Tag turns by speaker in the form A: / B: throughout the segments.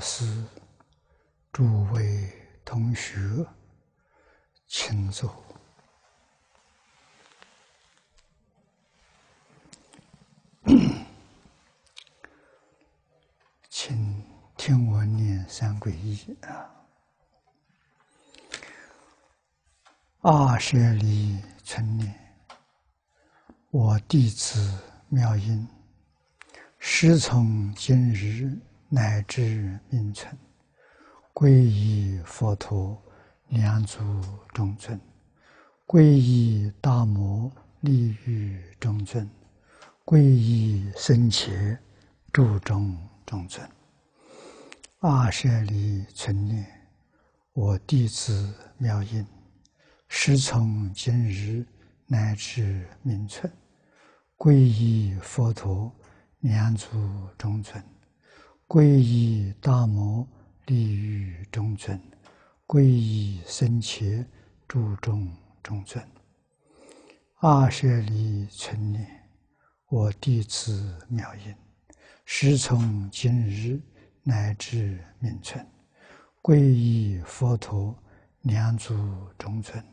A: 诸位法师、诸位同学，请坐，请听我念三皈依啊！二舍利春念，我弟子妙音。师从今日乃至命存，皈依佛陀，两足中尊；皈依大摩利欲中尊；皈依僧伽注中中尊。阿舍利存念，我弟子妙音，师从今日乃至命存，皈依佛陀。两足中尊，皈依大摩利欲中尊，皈依僧伽注中中尊。阿舍利存念，我弟子妙音，师从今日乃至命存，皈依佛陀两足中尊，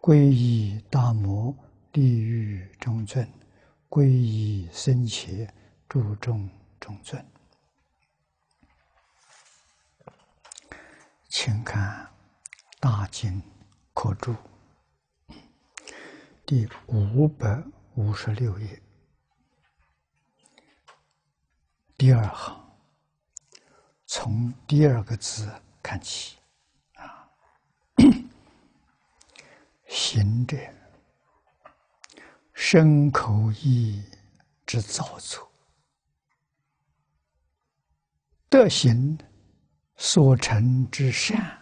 A: 皈依大摩利欲中尊，皈依僧伽。注重中尊，请看《大经可注》第五百五十六页。第二行，从第二个字看起。啊，行者，身口意之造作。德行所成之善，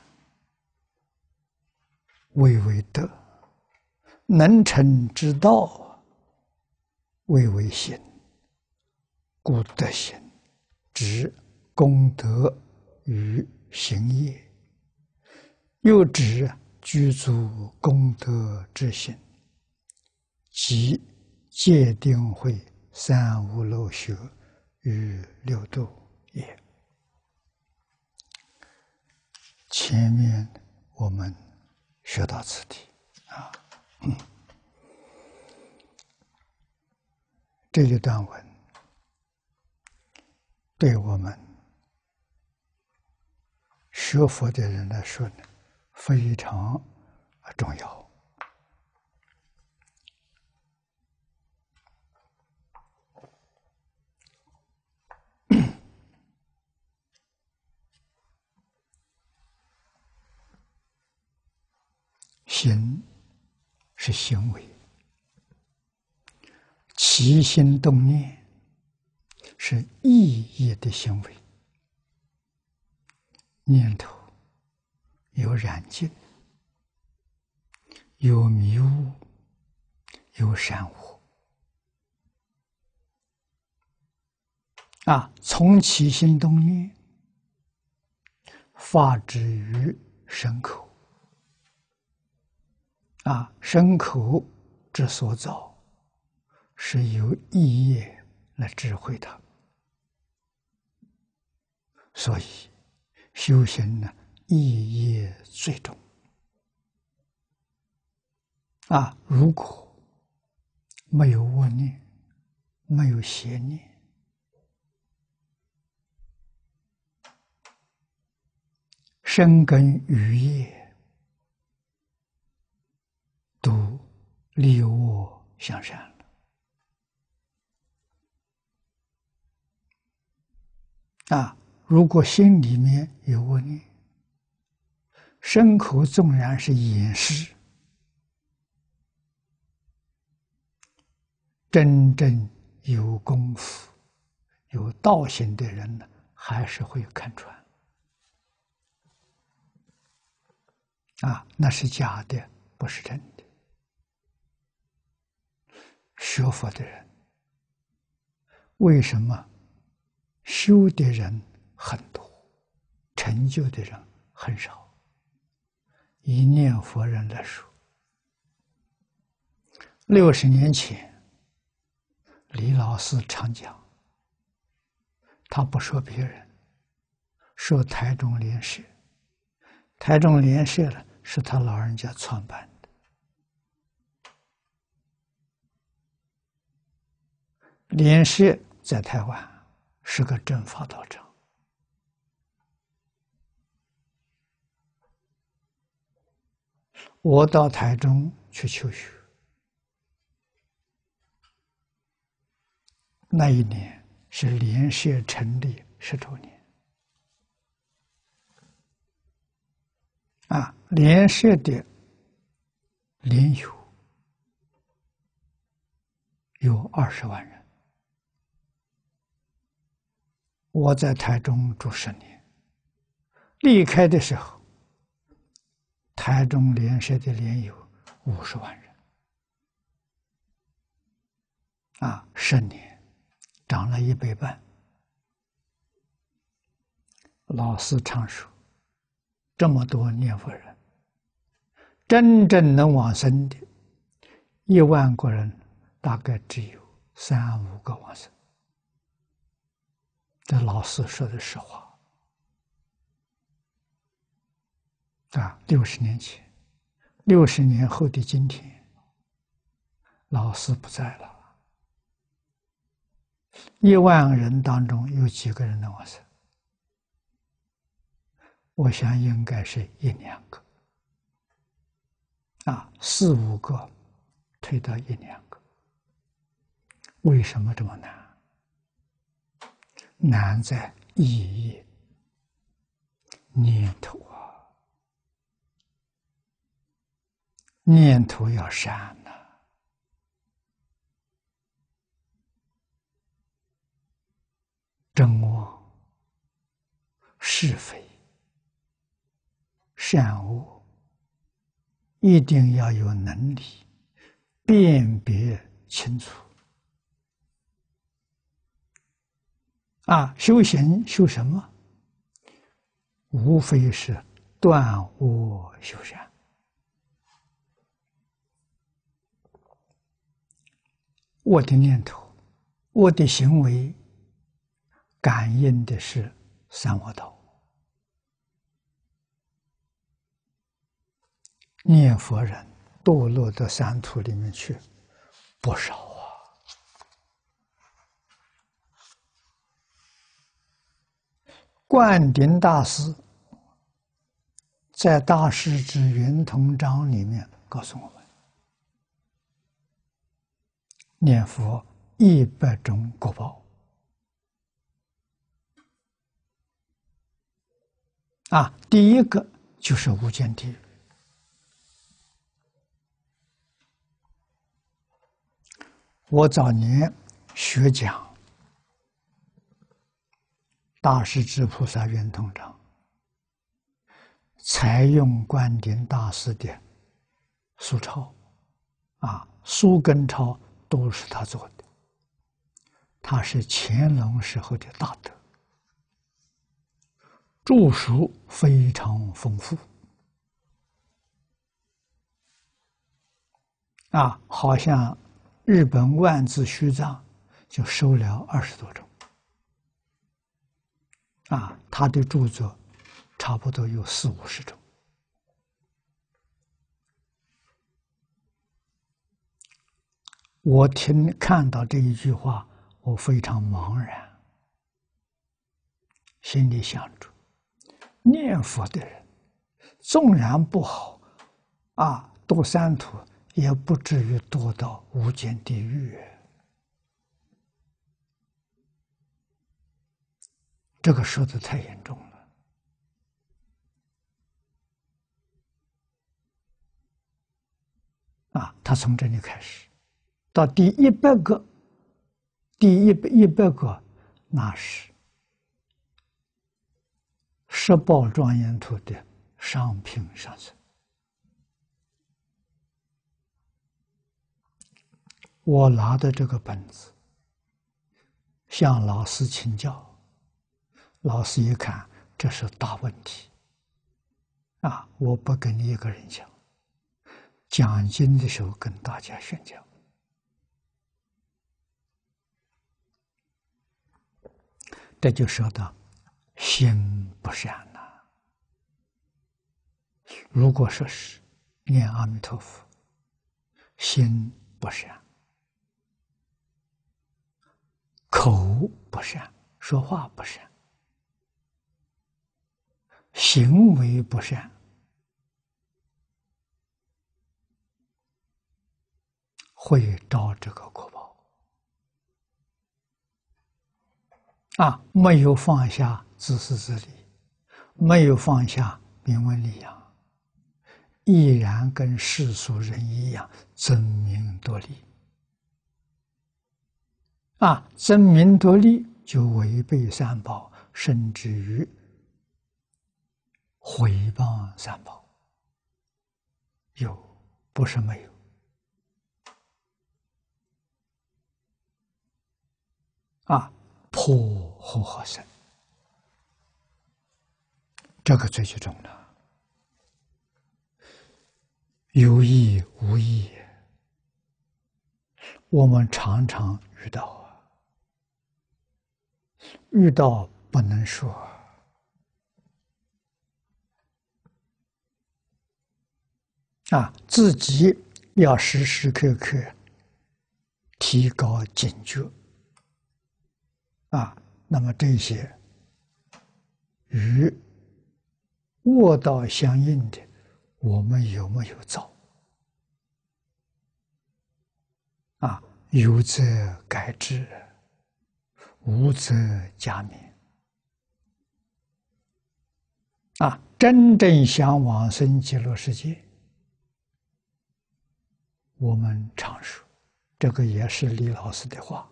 A: 谓为德；能成之道，谓为行。故德行指功德与行业，又指具足功德之行，即戒定慧三无漏学与六度也。前面我们学到此地啊，这一段文对我们学佛的人来说呢，非常重要。行是行为，起心动念是意义的行为，念头有染净，有迷雾，有善恶啊！从起心动念发之于身口。啊，身口之所造，是由意业来智慧的，所以修行呢，意业最重。啊，如果没有恶念，没有邪念，生根于业。利我向善了啊！如果心里面有恶念，身口纵然是掩饰，真正有功夫、有道行的人呢，还是会看穿啊，那是假的，不是真的。学佛的人，为什么修的人很多，成就的人很少？以念佛人来说，六十年前，李老师常讲：“他不说别人，说台中联社。台中联社呢，是他老人家创办的。联社在台湾是个正法道场。我到台中去求学，那一年是联社成立十周年，啊，联社的联友有二十万人，我在台中住十年，离开的时候。台中联社的联友五十万人，啊，十年涨了一倍半。老师常说，这么多念佛人，真正能往生的，一万个人大概只有三五个往生。这老师说的实话。啊，六十年前，六十年后的今天，老师不在了。一万人当中有几个人能往生？我想应该是一两个。啊，四五个推到一两个，为什么这么难？难在意义念头啊。念头要善呐，真我、是非、善恶，一定要有能力辨别清楚。啊，修行修什么？无非是断恶修善。我的念头，我的行为，感应的是三恶道。念佛人堕落到三途里面去，不少啊。灌顶大师在《大师之圆通章》里面告诉我们。念佛一百种果报啊！第一个就是无间地狱。我早年学讲《大势至菩萨圆通章》，采用观点大师的书抄啊，书根抄。都是他做的，他是乾隆时候的大德，著书非常丰富，啊，好像日本万字虚藏就收了二十多种，啊，他的著作差不多有四五十种。我听看到这一句话，我非常茫然，心里想着：念佛的人，纵然不好，啊，堕三途也不至于堕到无间地狱。这个说的太严重了，啊，他从这里开始。到第一百个，第一百一百个，那是十报庄严土的上品上层。我拿的这个本子，向老师请教，老师一看，这是大问题，啊，我不跟你一个人讲，讲经的时候跟大家宣讲。这就说到心不善呐。如果说是念阿弥陀佛，心不善，口不善，说话不善，行为不善。会招这个果报啊！没有放下自私自利，没有放下名闻利养，依然跟世俗人一样争名夺利啊！争名夺利就违背三宝，甚至于毁谤三宝。有，不是没有。啊，破和合生，这个最最重了。有意无意，我们常常遇到啊，遇到不能说啊，自己要时时刻刻提高警觉。啊，那么这些与卧道相应的，我们有没有造？啊，有则改之，无则加勉。啊，真正想往生极乐世界，我们常说，这个也是李老师的话。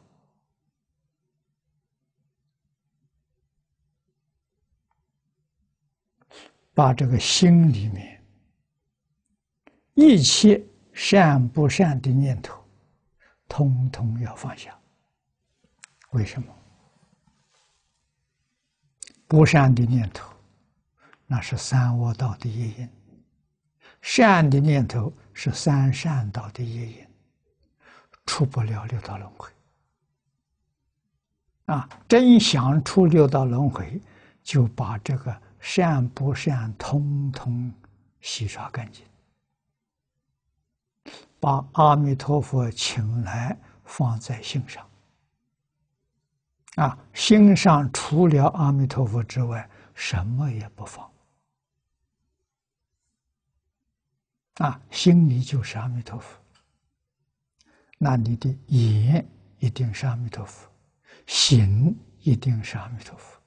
A: 把这个心里面一切善不善的念头，通通要放下。为什么？不善的念头，那是三恶道的业因；善的念头是三善道的业因，出不了六道轮回。啊，真想出六道轮回，就把这个。善不善，通通洗刷干净，把阿弥陀佛请来放在心上。啊，心上除了阿弥陀佛之外，什么也不放。啊，心里就是阿弥陀佛，那你的眼一定是阿弥陀佛，行一定是阿弥陀佛，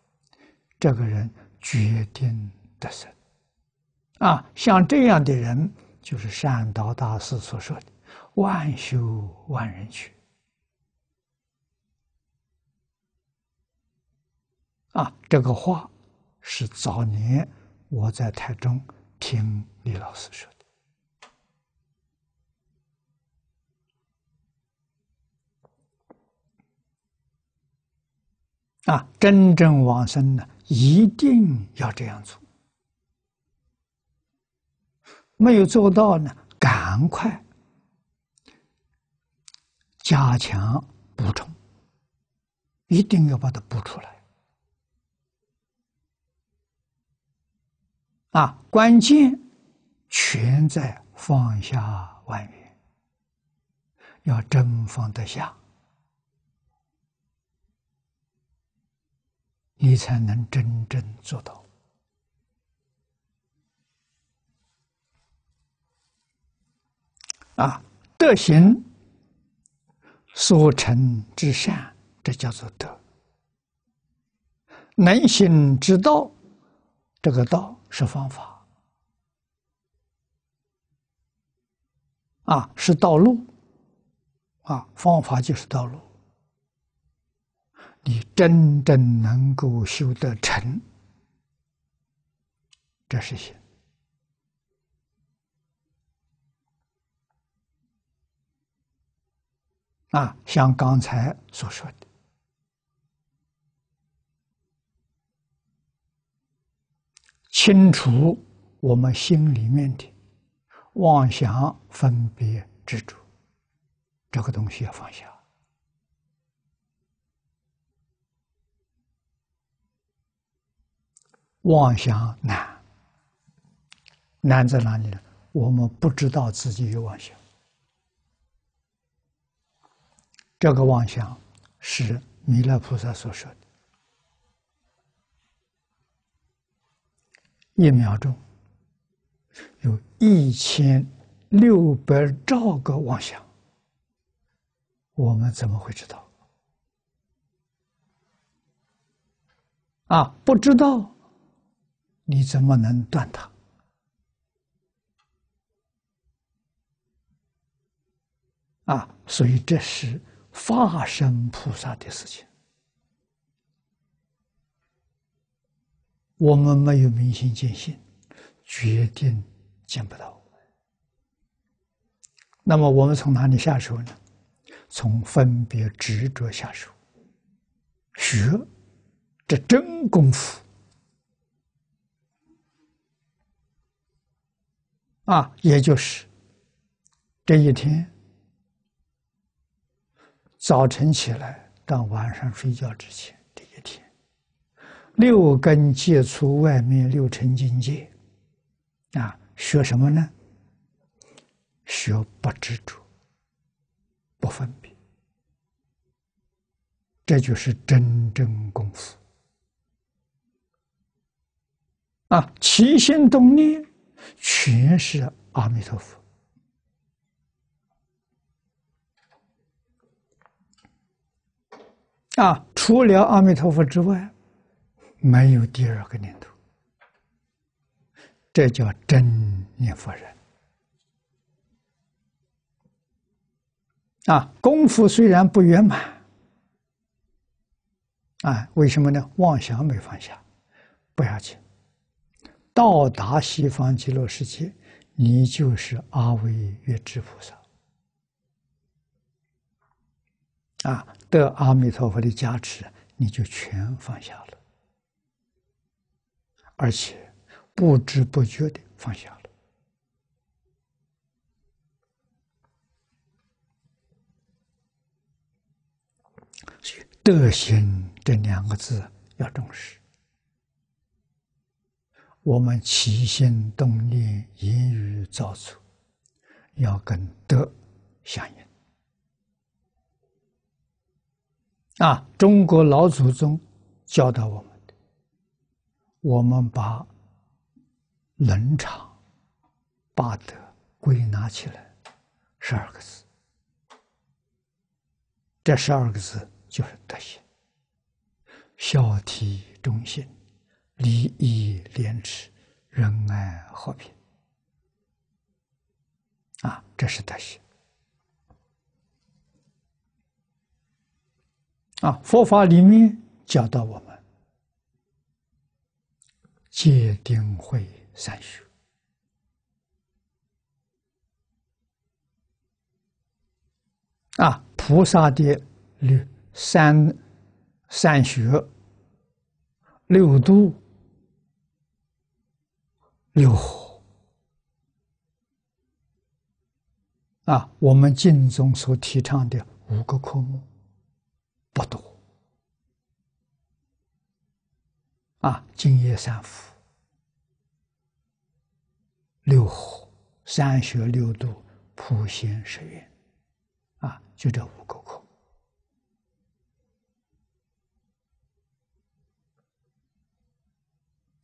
A: 这个人。决定得胜啊！像这样的人，就是善导大师所说的“万修万人去”啊。这个话是早年我在台中听李老师说的啊。真正往生呢？一定要这样做，没有做到呢，赶快加强补充，一定要把它补出来。啊，关键全在放下万缘，要真放得下。你才能真正做到啊！德行所成之善，这叫做德；能行之道，这个道是方法啊，是道路啊，方法就是道路。你真正能够修得成，这是行啊！像刚才所说的，清除我们心里面的妄想、分别、执着，这个东西要放下。妄想难，难在哪里呢？我们不知道自己有妄想，这个妄想是弥勒菩萨所说的，一秒钟有一千六百兆个妄想，我们怎么会知道？啊，不知道，你怎么能断它？啊，所以这是化身菩萨的事情。我们没有明心见性，决定见不到。那么我们从哪里下手呢？从分别执着下手，学这真功夫啊，也就是这一天。早晨起来到晚上睡觉之前这一天，六根接触外面六尘境界，啊，学什么呢？学不执着，不分别，这就是真正功夫。啊，起心动念全是阿弥陀佛。啊，除了阿弥陀佛之外，没有第二个念头。这叫真念佛人。啊，功夫虽然不圆满，啊，为什么呢？妄想没放下，不要紧。到达西方极乐世界，你就是阿惟越致菩萨。啊，得阿弥陀佛的加持，你就全放下了，而且不知不觉的放下了。“德行”这两个字要重视，我们起心动念、言语造作，要跟德相应。啊，中国老祖宗教导我们的，我们把伦常、八德归纳起来，十二个字。这十二个字就是德行：孝悌忠信、礼义廉耻、仁爱和平。啊，这是德行。啊，佛法里面教导我们戒定慧三学。啊，菩萨的六三三学六度六火啊，我们经中所提倡的五个科目。不多啊！净业三福、六火、三学六度、普贤十愿啊，就这五个课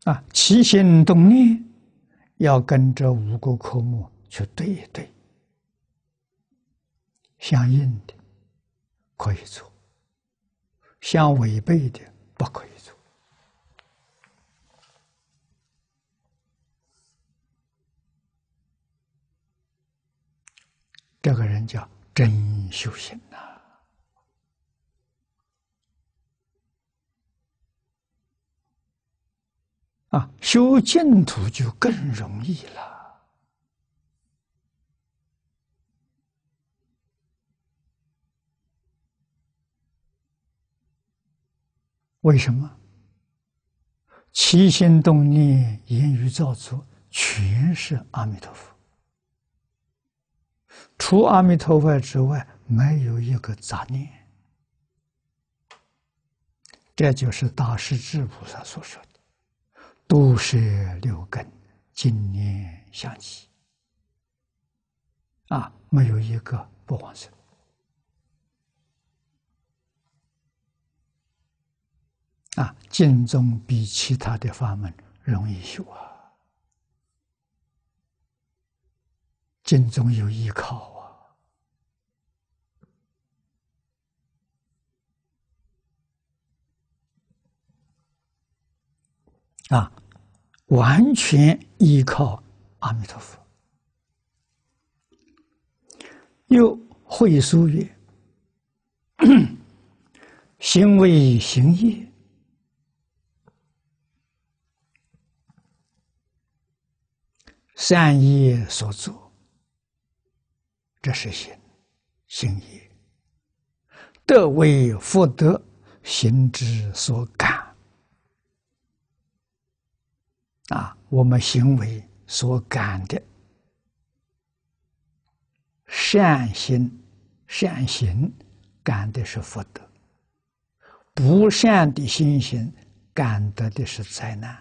A: 啊，起心动念要跟这五个科目去对一对，相应的可以做。相违背的不可以做，这个人叫真修行呐！啊，啊修净土就更容易了。为什么？起心动念、言语造作，全是阿弥陀佛。除阿弥陀佛之外，没有一个杂念。这就是大势至菩萨所说的：“都是六根，今年相继，啊，没有一个不往生。啊，净宗比其他的法门容易修啊，净宗有依靠。啊，完全依靠阿弥陀佛。又会书曰：“行为行业。”善业所作，这是行行业；德为福德行之所感啊，我们行为所感的善心、善行，感的是福德；不善的心行，感得的是灾难。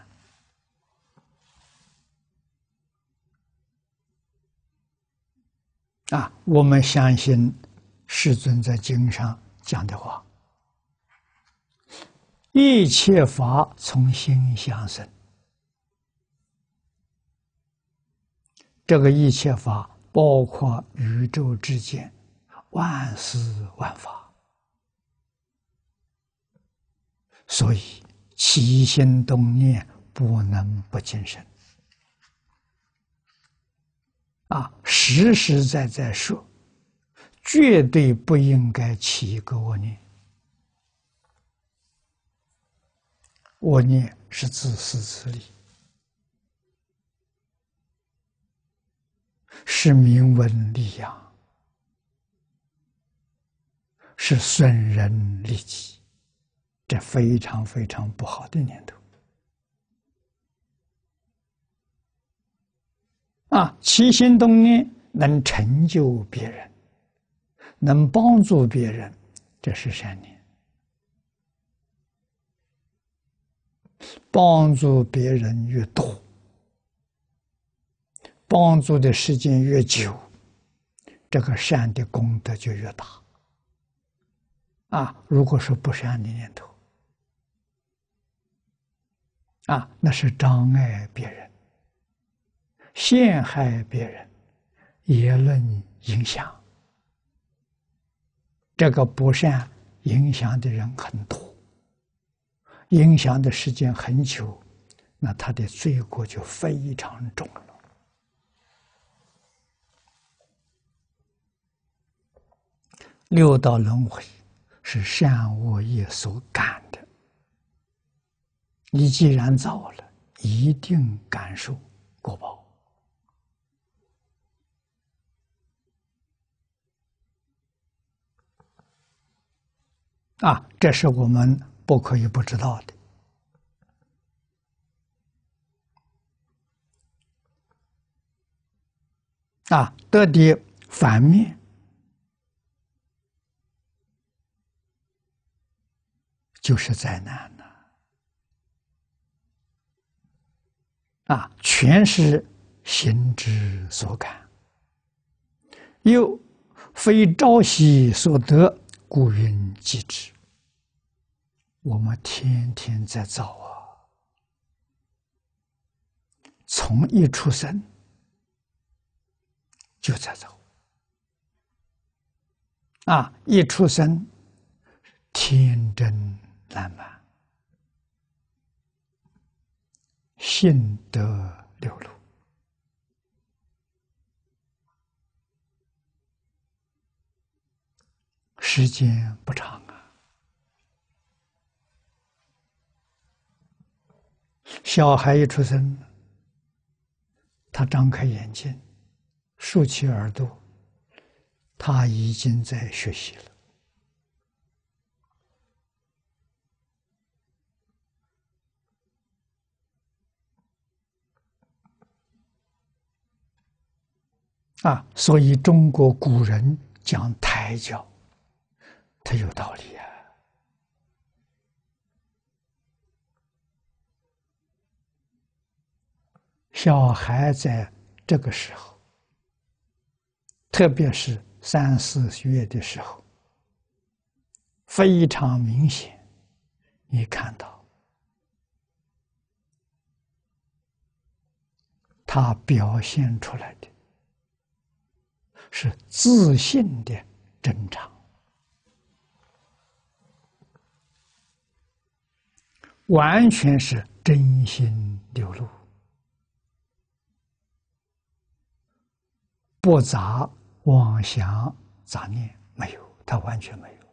A: 啊，我们相信世尊在经上讲的话：“一切法从心相生。”这个一切法包括宇宙之间万事万法，所以起心动念不能不谨慎。啊，实实在在说，绝对不应该起一个恶念。恶念是自私自利，是名闻利养，是损人利己，这非常非常不好的念头。啊，起心动念能成就别人，能帮助别人，这是善念。帮助别人越多，帮助的时间越久，这个善的功德就越大。啊，如果说不善的念头，啊，那是障碍别人。陷害别人，言论影响，这个不善影响的人很多，影响的时间很久，那他的罪过就非常重了。六道轮回是善恶业所感的，你既然造了，一定感受果报。啊，这是我们不可以不知道的。啊，得的反面就是灾难了。啊，全是心之所感，又非朝夕所得。故云即之，我们天天在造啊，从一出生就在造啊，一出生天真烂漫，性德流露。时间不长啊，小孩一出生，他张开眼睛，竖起耳朵，他已经在学习了。啊，所以中国古人讲胎教。它有道理啊！小孩在这个时候，特别是三四月的时候，非常明显，你看到他表现出来的是自信的真诚。完全是真心流露，不杂妄想杂念没有，他完全没有。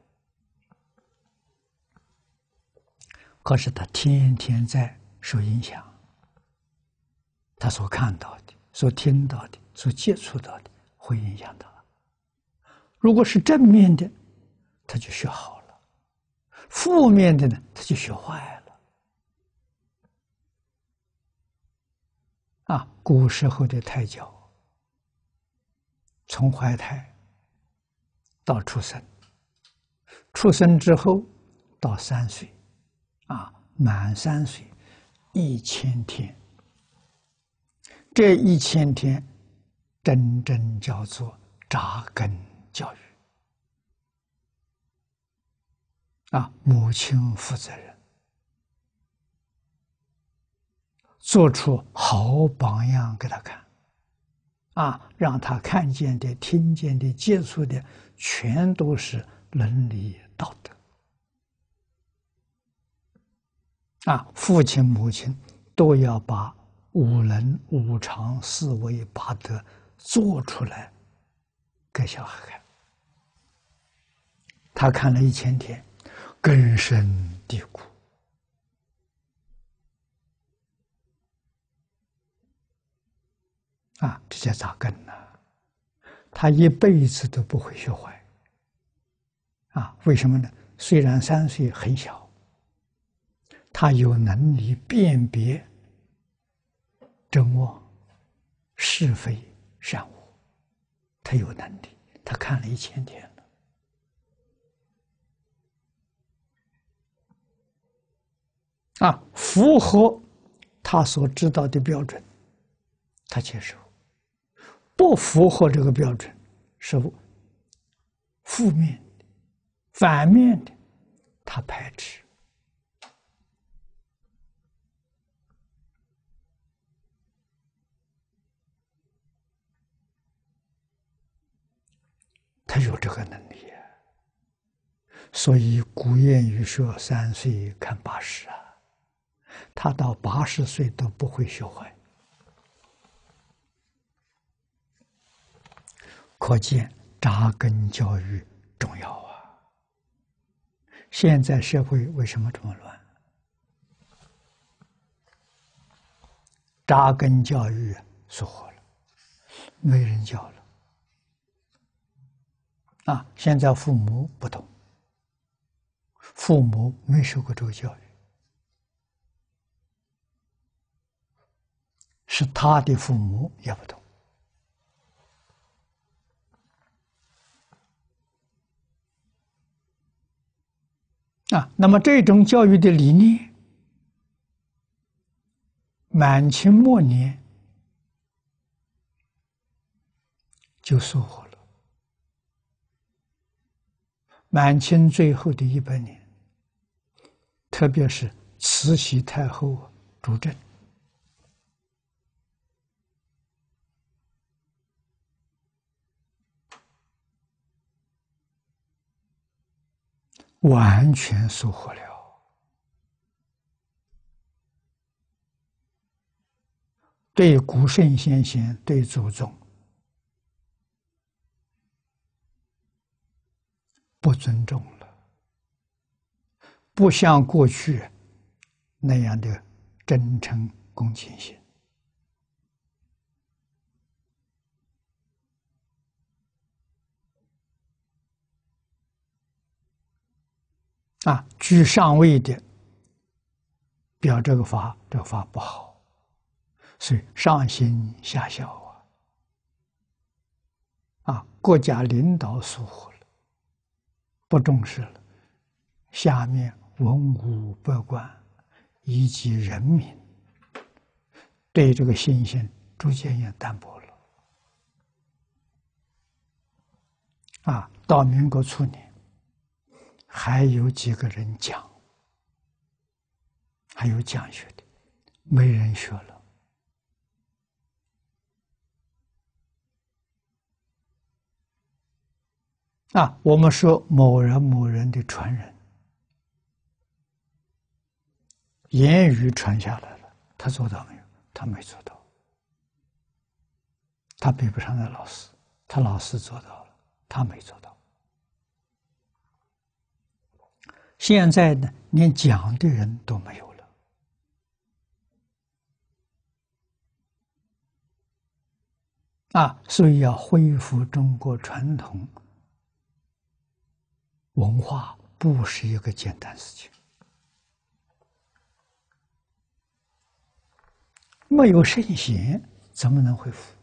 A: 可是他天天在受影响，他所看到的、所听到的、所接触到的，会影响他。如果是正面的，他就学好了；负面的呢，他就学坏了。啊，古时候的胎教，从怀胎到出生，出生之后到三岁，啊，满三岁一千天，这一千天真正叫做扎根教育，啊，母亲负责任。做出好榜样给他看，啊，让他看见的、听见的、接触的，全都是伦理道德。啊，父亲、母亲都要把五伦、五常、四维、八德做出来给小孩看。他看了一千天，根深蒂固。啊，这叫扎根呢？他一辈子都不会学坏。啊，为什么呢？虽然三岁很小，他有能力辨别真妄、是非善恶，他有能力。他看了一千天了，啊，符合他所知道的标准，他接受。不符合这个标准，是负面的、反面的，他排斥。他有这个能力，所以古谚语说“三岁看八十”啊，他到八十岁都不会学坏。可见扎根教育重要啊！现在社会为什么这么乱？扎根教育疏忽了，没人教了。啊，现在父母不懂，父母没受过这个教育，是他的父母也不懂。啊，那么这种教育的理念，满清末年就收获了。满清最后的一百年，特别是慈禧太后主政，完全收获了。对古圣先贤、对祖宗不尊重了，不像过去那样的真诚恭敬心。啊，居上位的表这个法，这个法不好，所以上行下效啊！啊，国家领导疏忽，不重视了，下面文武百官以及人民对这个信心逐渐也淡薄了。啊，到民国初年，还有几个人讲，还有讲学的，没人学了。啊，我们说某人某人的传人，言语传下来了，他做到没有？他没做到，他比不上那老师，他老师做到了，他没做到。现在呢，连讲的人都没有了，啊，所以要恢复中国传统。文化不是一个简单事情，没有圣贤怎么能恢复？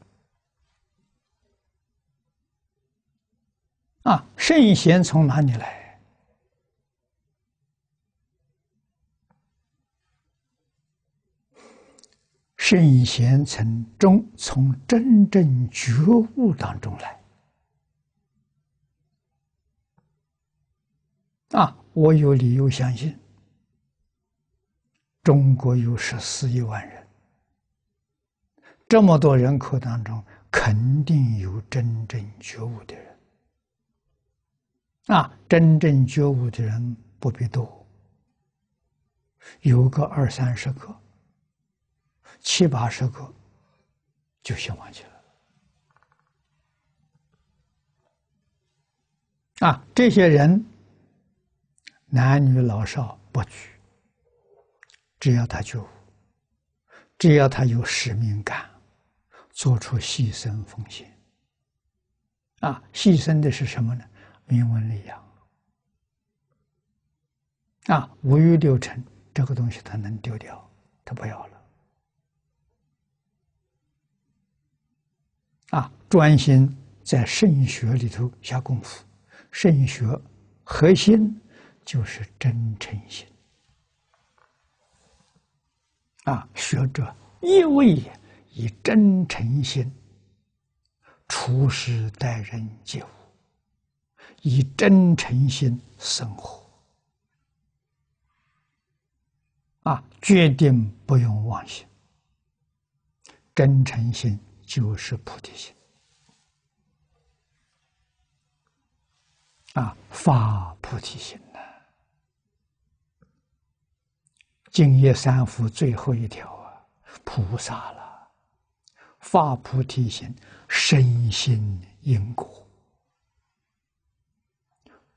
A: 啊，圣贤从哪里来？圣贤从中从真正觉悟当中来。啊，我有理由相信，中国有十四亿万人，这么多人口当中，肯定有真正觉悟的人。啊，真正觉悟的人不必多，有个二三十个、七八十个，就兴旺起来了。啊，这些人。男女老少不拘，只要他觉悟，只要他有使命感，做出牺牲奉献。啊，牺牲的是什么呢？名闻利养。啊，五欲六尘这个东西他能丢掉，他不要了。啊，专心在圣学里头下功夫，圣学核心。就是真诚心啊！学者一味以真诚心处事待人接物，以真诚心生活啊，决定不用妄心。真诚心就是菩提心啊，发菩提心。净业三福最后一条啊，菩萨了，发菩提心，深信因果，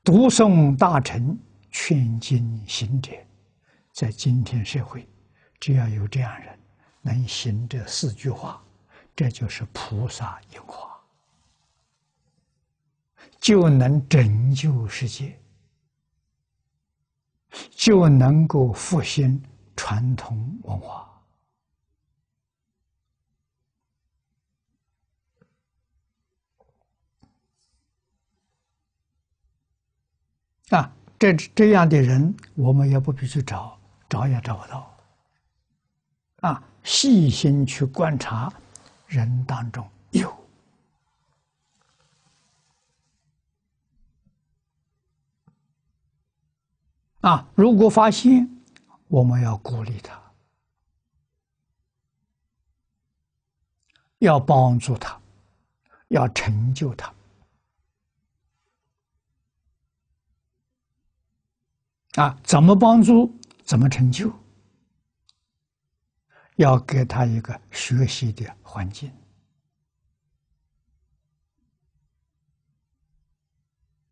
A: 读诵大乘劝经行者，在今天社会，只要有这样人能行这四句话，这就是菩萨因化，就能拯救世界，就能够复兴。传统文化啊，这这样的人，我们也不必去找，找也找不到。啊，细心去观察，人当中有啊，如果发现。我们要鼓励他，要帮助他，要成就他。啊，怎么帮助？怎么成就？要给他一个学习的环境，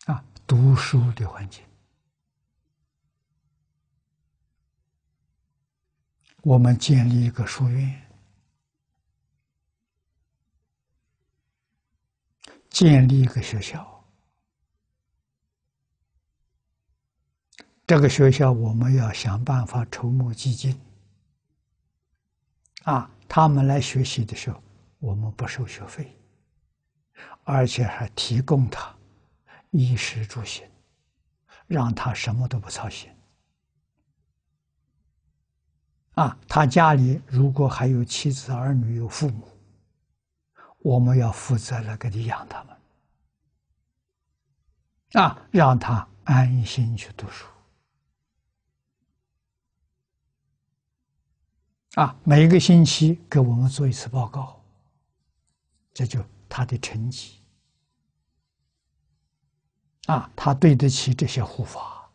A: 啊，读书的环境。我们建立一个书院，建立一个学校。这个学校我们要想办法筹募基金，啊，他们来学习的时候，我们不收学费，而且还提供他衣食住行，让他什么都不操心。啊，他家里如果还有妻子儿女有父母，我们要负责来给你养他们，啊，让他安心去读书。啊，每一个星期给我们做一次报告，这就他的成绩。啊，他对得起这些护法，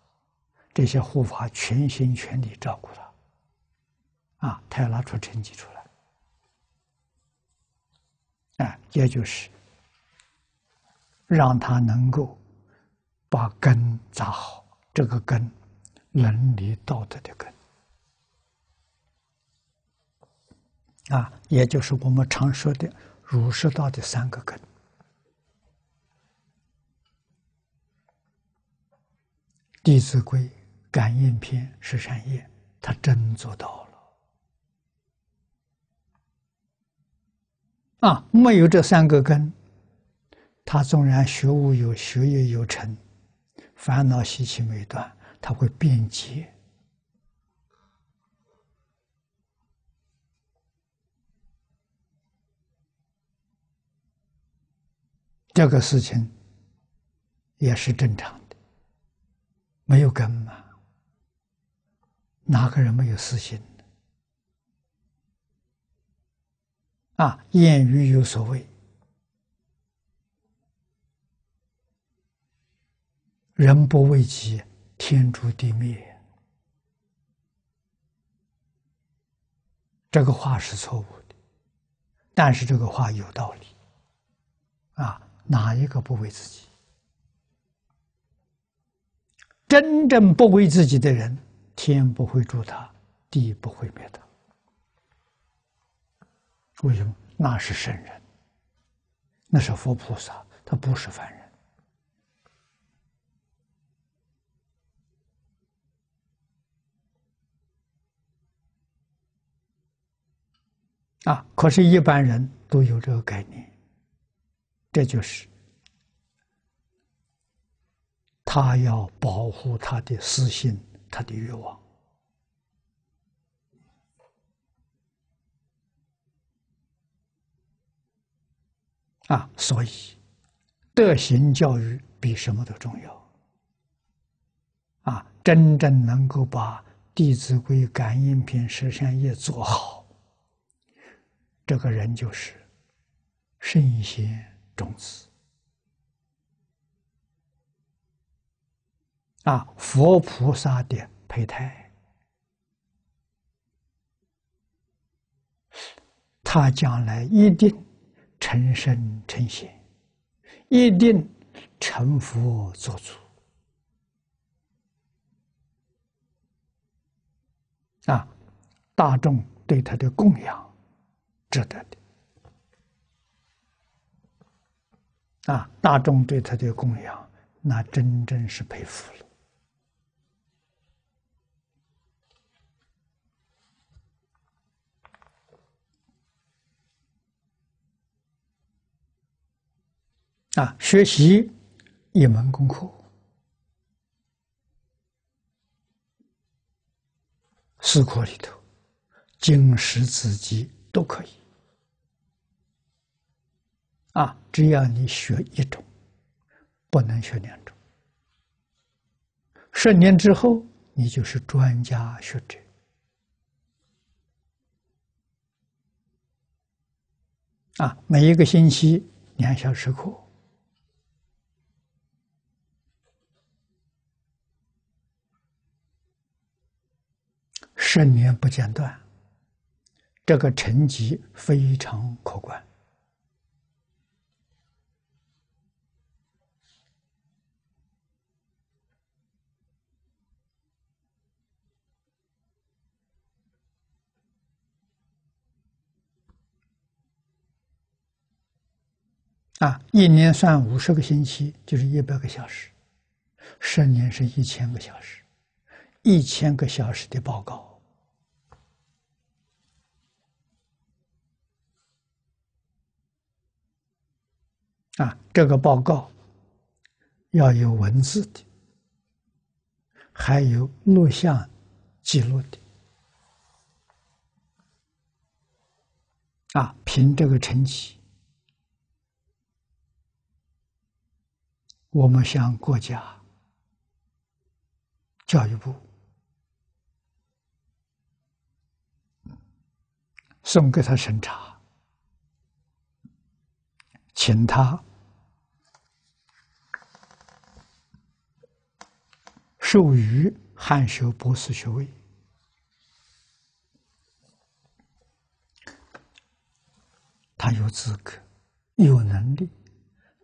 A: 这些护法全心全力照顾他，啊，他要拿出成绩出来，啊，也就是让他能够把根扎好，这个根，伦理道德的根，啊，也就是我们常说的儒释道的三个根。《弟子规》感应篇十三页，他真做到了。啊！没有这三个根，他纵然学无有学业有成，烦恼习气没断，他会变节。这个事情也是正常的。没有根嘛？哪个人没有私心啊，谚语有所谓：“人不为己，天诛地灭。”这个话是错误的，但是这个话有道理。啊，哪一个不为自己？真正不为自己的人，天不会助他，地不会灭他。为什么？那是圣人，那是佛菩萨，他不是凡人。啊！可是，一般人都有这个概念，这就是。他要保护他的私心，他的欲望啊，所以德行教育比什么都重要啊！真正能够把《弟子规》感应篇十三页做好，这个人就是圣贤种子。啊，佛菩萨的胚胎，他将来一定成身成贤，一定成佛做主。啊，大众对他的供养，值得的。啊，大众对他的供养，那真正是佩服了。啊，学习一门功课，四课里头，经史子集都可以。啊，只要你学一种，不能学两种。十年之后，你就是专家学者。啊，每一个星期两小时课。十年不间断，这个成绩非常可观啊！一年算五十个星期，就是一百个小时；十年是一千个小时，一千个小时的报告。啊，这个报告要有文字的，还有录像记录的。啊，凭这个成绩，我们向国家教育部送给他审查，请他授予汉学博士学位。他有资格、有能力，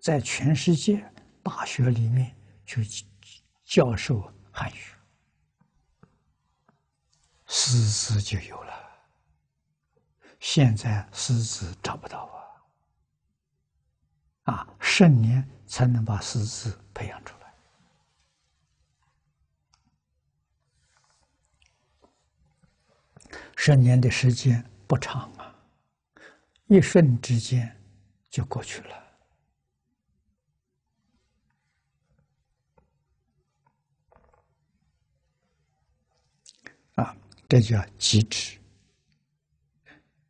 A: 在全世界大学里面去教授汉语，师资就有了。现在师资找不到啊，啊，十年才能把师资培养出来，十年的时间不长啊。一瞬之间就过去了啊！这叫积智，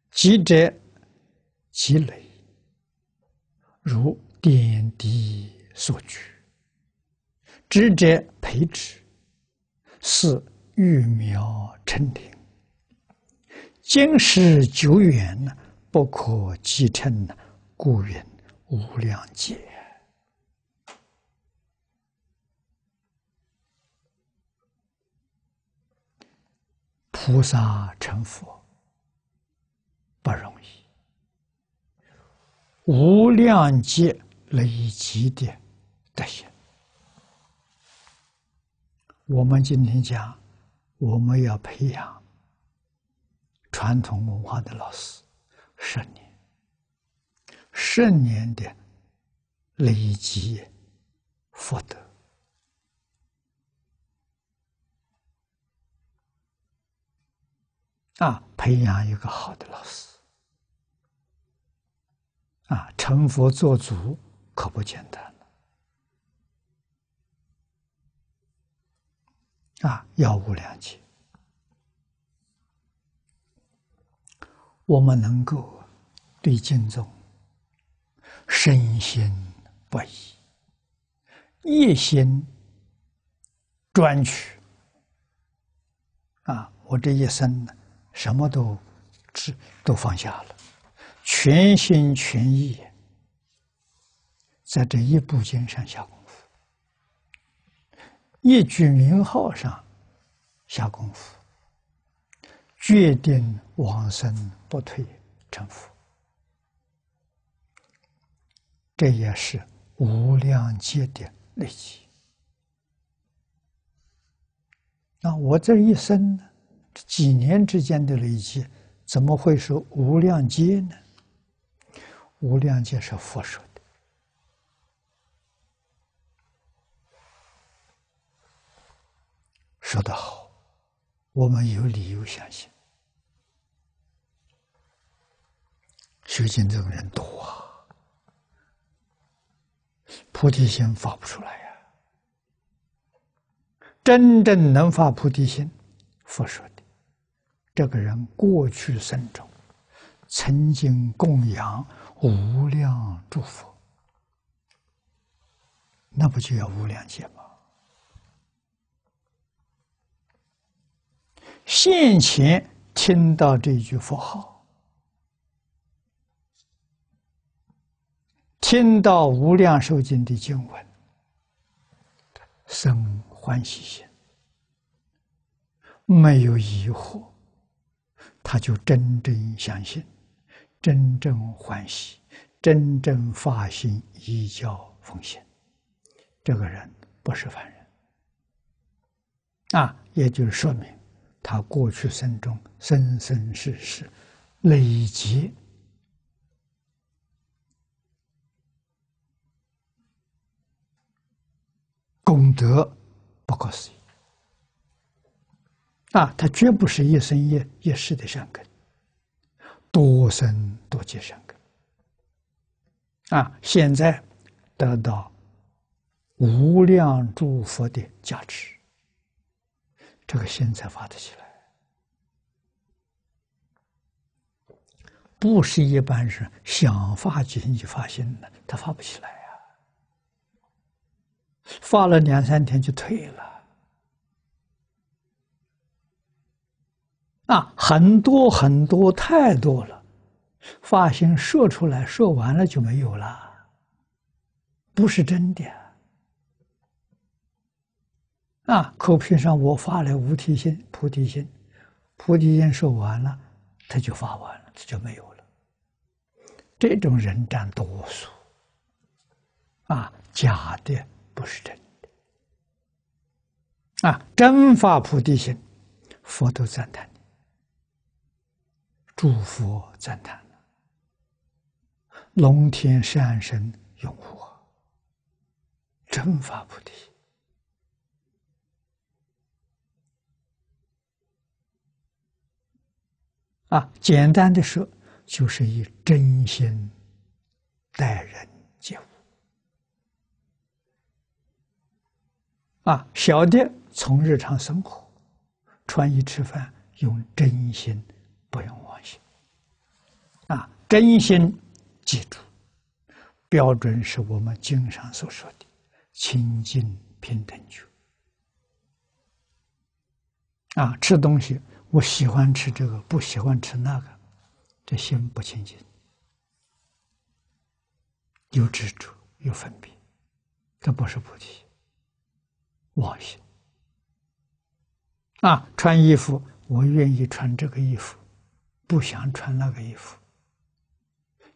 A: 积者积累，如点滴所举；知者培植，是育苗成林。今时久远？不可继承，故云无量劫。菩萨成佛不容易，无量劫累积的德行。我们今天讲，我们要培养传统文化的老师。十年，十年的累积福德啊，培养一个好的老师啊，成佛做祖可不简单啊，要无量劫。我们能够对经中深信不疑，一心专取啊！我这一生呢，什么都只都放下了，全心全意在这一部经上下功夫，一句名号上下功夫。决定往生不退成佛，这也是无量劫的累积。那我这一生呢，几年之间的累积，怎么会是无量劫呢？无量劫是佛说的，说得好，我们有理由相信。修行这个人多啊，菩提心发不出来呀。真正能发菩提心，佛说的，这个人过去生中曾经供养无量诸佛，那不就要无量劫吗？现前听到这句佛号。听到无量寿经的经文，生欢喜心，没有疑惑，他就真正相信，真正欢喜，真正发心依教奉献。这个人不是凡人啊，也就是说明他过去生中生生世世累积。功德不可思议啊！他绝不是一生一一世的善根，多生多劫善根啊！现在得到无量诸佛的加持，这个心才发得起来。不是一般人想发心就发心了，他发不起来呀，发了两三天就退了。啊，很多很多太多了，发心说出来说完了就没有了，不是真的。啊，口皮上我发了无提心、菩提心，菩提心说完了，他就发完了，他就没有了。这种人占多数，啊，假的不是真的，啊，真发菩提心，佛都赞叹，祝福赞叹龙天善神拥护真发菩提。啊，简单的说，就是以真心待人接物。啊，小的从日常生活，穿衣吃饭用真心，不用妄心。啊，真心记住，标准是我们经上所说的清净平等觉。啊，吃东西。我喜欢吃这个，不喜欢吃那个，这心不清净，有执着，有分别，这不是菩提，妄心。啊，穿衣服，我愿意穿这个衣服，不想穿那个衣服，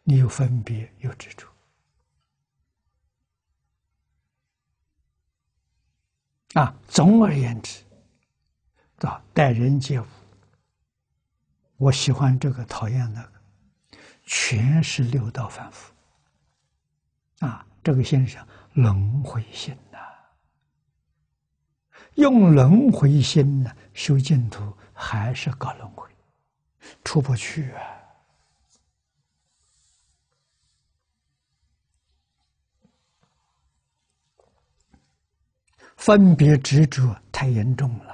A: 你有分别，有执着。啊，总而言之，啊，待人接物。我喜欢这个，讨厌那个，全是六道反复。啊，这个心上轮回心呐，用轮回心呢修净土，还是搞轮回，出不去啊！分别执着太严重了。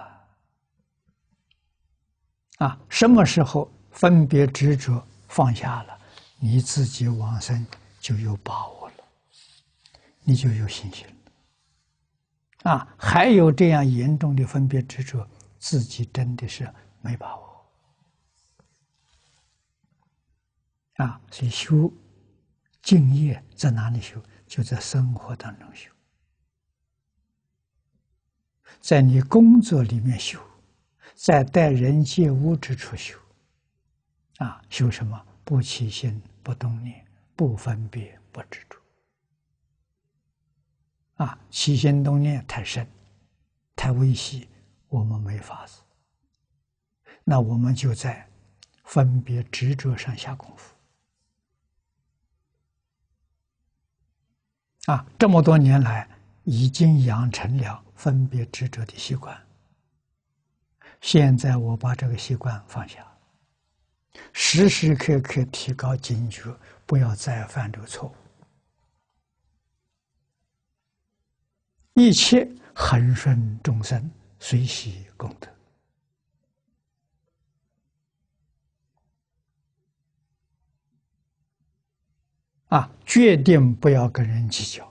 A: 啊，什么时候分别执着放下了，你自己往生就有把握了，你就有信心了。啊，还有这样严重的分别执着，自己真的是没把握。啊，所以修敬业在哪里修？就在生活当中修，在你工作里面修。在待人接物之处修，啊，修什么？不起心，不动念，不分别，不执着。啊，起心动念太深，太微细，我们没法子。那我们就在分别执着上下功夫。啊，这么多年来，已经养成了分别执着的习惯。现在我把这个习惯放下，时时刻刻提高警觉，不要再犯这个错误。一切恒顺众生，随喜功德。啊，决定不要跟人计较。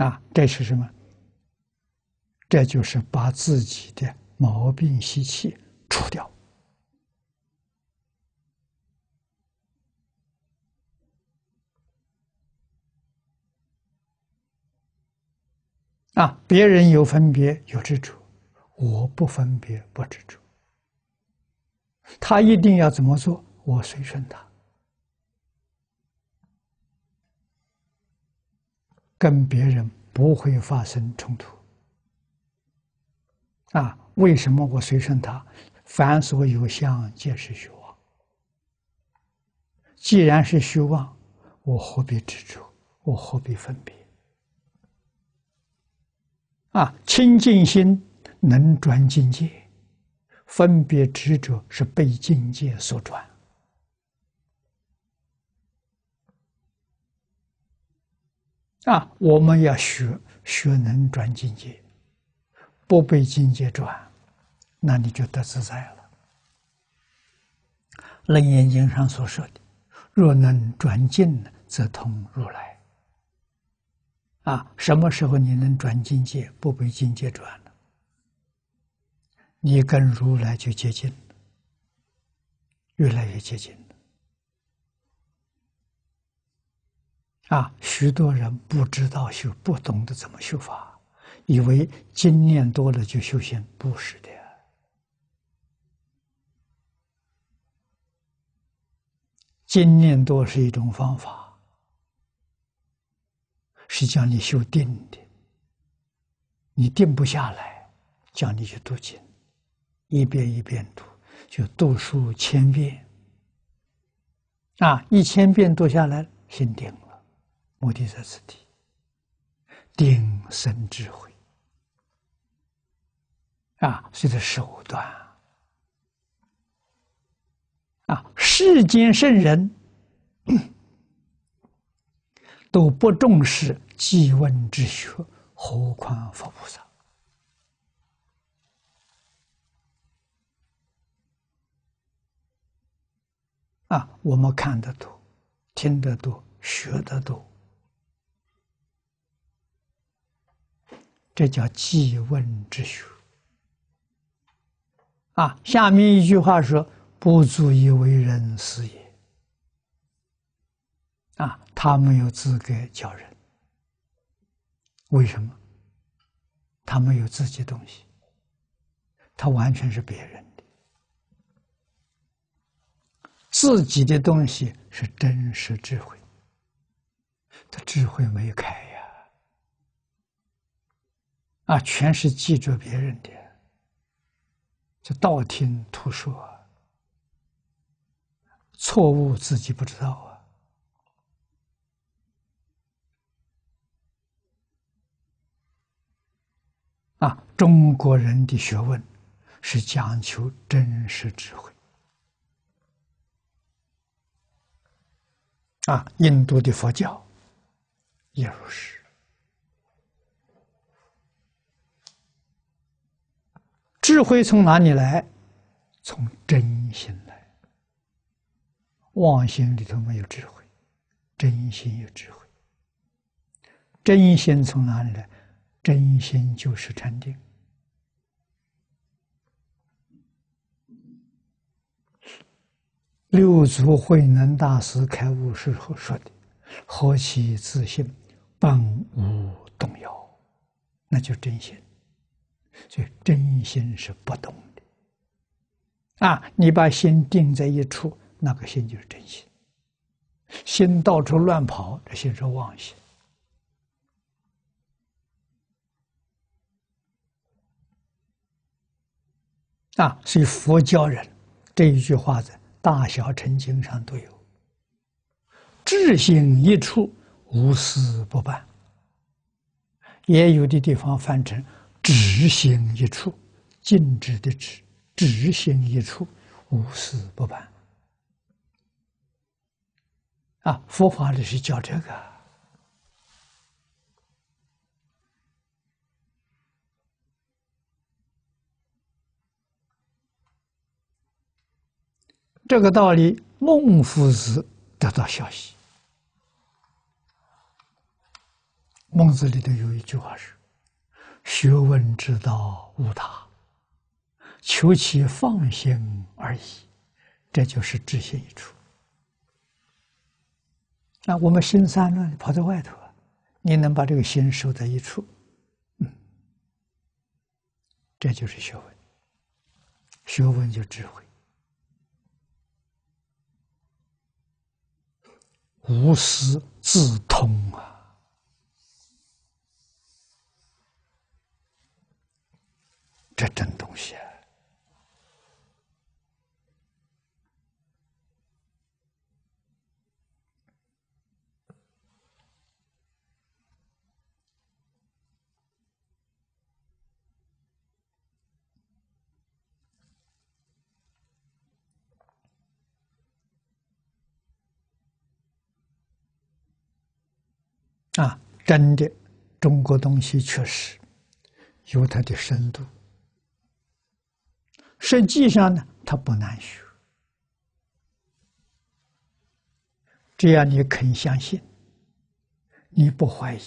A: 啊，这是什么？这就是把自己的毛病习气除掉啊！别人有分别有执着，我不分别不执着。他一定要怎么做，我随顺他，跟别人不会发生冲突。啊，为什么我随顺他？凡所有相，皆是虚妄。既然是虚妄，我何必执着？我何必分别？啊，清净心能转境界，分别执着是被境界所转。啊，我们要学学能转境界。不被境界转，那你就得自在了。《楞严经》上所说的：“若能转境，则通如来。”啊，什么时候你能转境界，不被境界转了？你跟如来就接近了，越来越接近。啊，许多人不知道修，不懂得怎么修法，以为经念多了就修行，不是的。经念多是一种方法，是叫你修定的。你定不下来，叫你去读经。一遍一遍读，就读数千遍，啊，一千遍读下来，心定，目的在此地，定生智慧，啊，是个手段，啊，世间圣人都不重视记问之学，何况佛菩萨？啊，我们看得多，听得多，学得多，这叫记问之学。啊，下面一句话说：“不足以为人师也。”啊，他没有资格教人。为什么？他没有自己东西，他完全是别人的。自己的东西是真实智慧，他智慧没有开，啊，全是记着别人的，就道听途说，错误自己不知道啊，啊，中国人的学问是讲求真实智慧。啊，印度的佛教也如是。智慧从哪里来？从真心来。妄心里头没有智慧，真心有智慧。真心从哪里来？真心就是禅定。六祖慧能大师开悟时候说的：“何其自信，本无动摇，那就真心。所以真心是不动的。啊，你把心定在一处，那个心就是真心。心到处乱跑，这心是妄心。啊，所以佛教人这一句话在。”大小乘经上都有，智心一处，无私不办；也有的地方翻成执心一处，静止的止，执心一处，无事不办。啊，佛法里是教这个。这个道理，孟夫子得到消息。孟子里头有一句话是：“学问之道无他，求其放心而已。”这就是知心一处。那我们心散乱，跑在外头啊，你能把这个心收在一处，嗯，这就是学问。学问就智慧。无师自通啊，这真东西啊！啊，真的，中国东西确实有它的深度。实际上呢，它不难学。只要你肯相信，你不怀疑，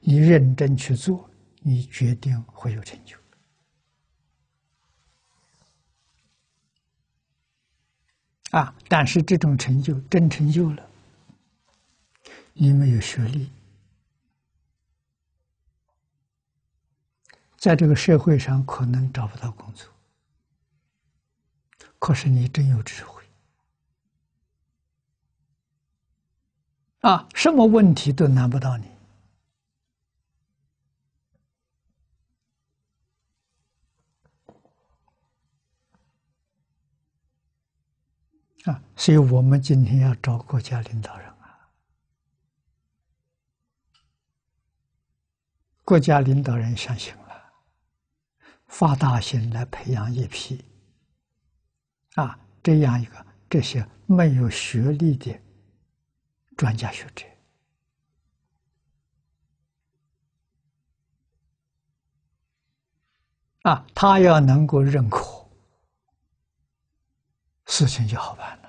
A: 你认真去做，你决定会有成就。啊！但是这种成就真成就了，你没有学历，在这个社会上可能找不到工作，可是你真有智慧，啊，什么问题都难不到你。啊，所以我们今天要找国家领导人啊！国家领导人相信了，发大心来培养一批啊，这样一个这些没有学历的专家学者啊，他要能够认可。事情就好办了。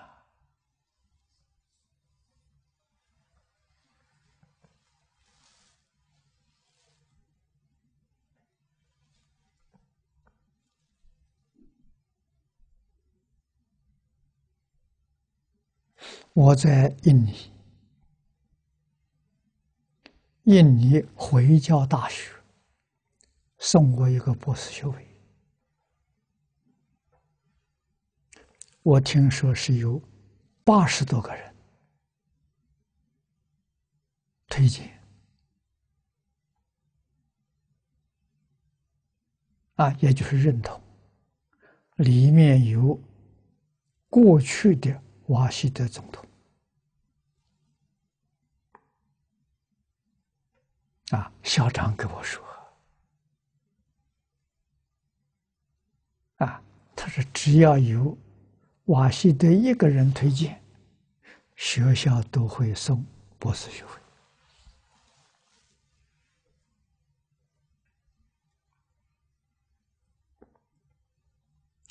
A: 我在印尼，印尼回教大学送我一个博士学位。我听说是有八十多个人推荐。啊，也就是认同，里面有过去的瓦西德总统。啊，校长跟我说啊，他说只要有。瓦西德一个人推荐，学校都会送博士学位。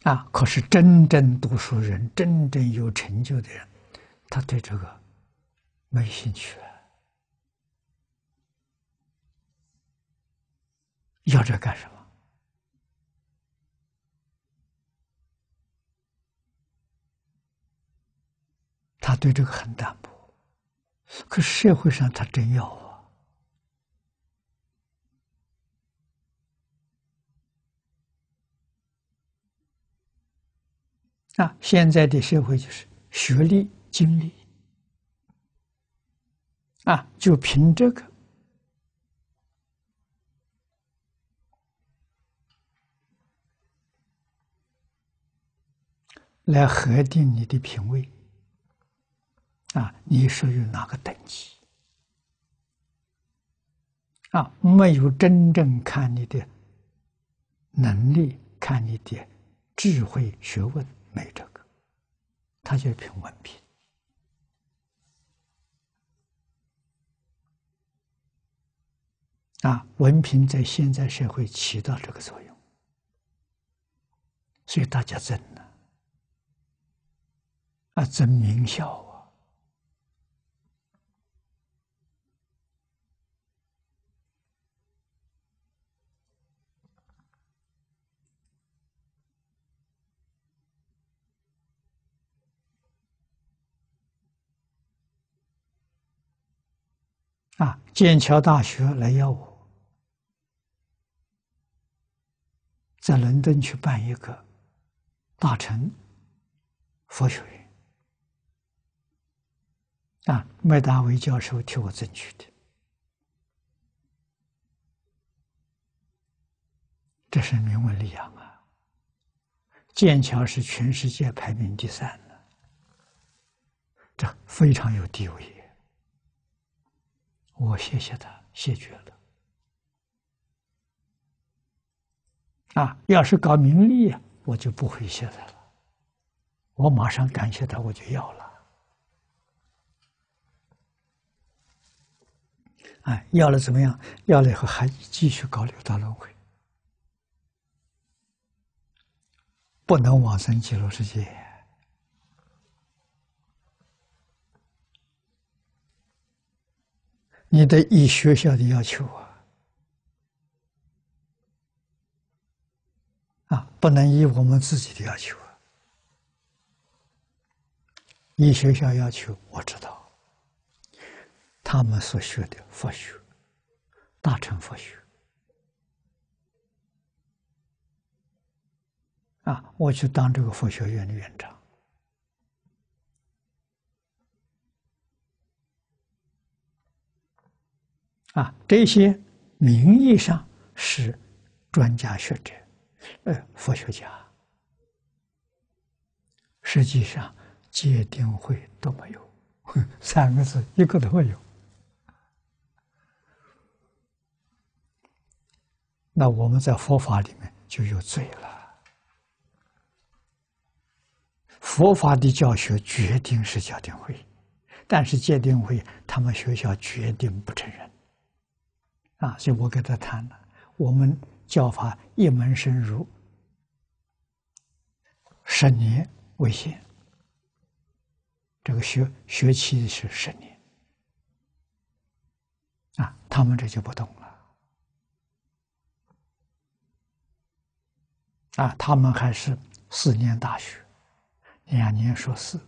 A: 啊，可是真正读书人、真正有成就的人，他对这个没兴趣。要这干什么？他对这个很淡薄，可社会上他真要啊！啊，现在的社会就是学历、经历，啊，就凭这个来核定你的品位。啊，你属于哪个等级？啊，没有真正看你的能力，看你的智慧、学问，没这个，他就凭文凭。啊，文凭在现在社会起到这个作用，所以大家争呢，啊，真名校。啊！剑桥大学来要我，在伦敦去办一个大成佛学院。啊，麦达维教授替我争取的，这是名闻利养啊！剑桥是全世界排名第三的，这非常有地位。我谢谢他，谢绝了。啊，要是搞名利呀，我就不会谢他了。我马上感谢他，我就要了。哎，要了怎么样？要了以后还继续搞六道轮回，不能往生极乐世界。你得以学校的要求啊，啊，不能以我们自己的要求啊，以学校要求，我知道。他们所学的佛学，大乘佛学，啊，我去当这个佛学院的院长。啊，这些名义上是专家学者，呃，佛学家，实际上戒定慧都没有，三个字一个都没有。那我们在佛法里面就有罪了。佛法的教学决定是戒定慧，但是戒定慧他们学校决定不承认。啊，所以我跟他谈了，我们教法一门深入，十年为限，这个学学期是十年，啊，他们这就不懂了，啊，他们还是四年大学，两年硕士，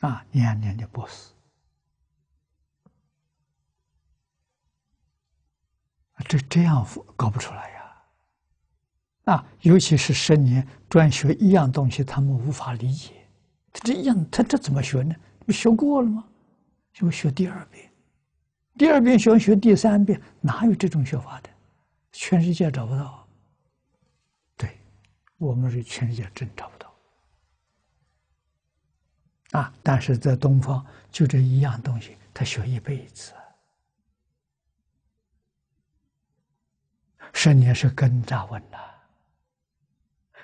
A: 啊，两年的博士。这这样搞不出来呀！啊，尤其是十年专学一样东西，他们无法理解。这样，他这怎么学呢？不学过了吗？就学第二遍，第二遍学学第三遍，哪有这种学法的？全世界找不到。我们是全世界真找不到。啊，但是在东方，就这一样东西，他学一辈子。十年是根扎稳了，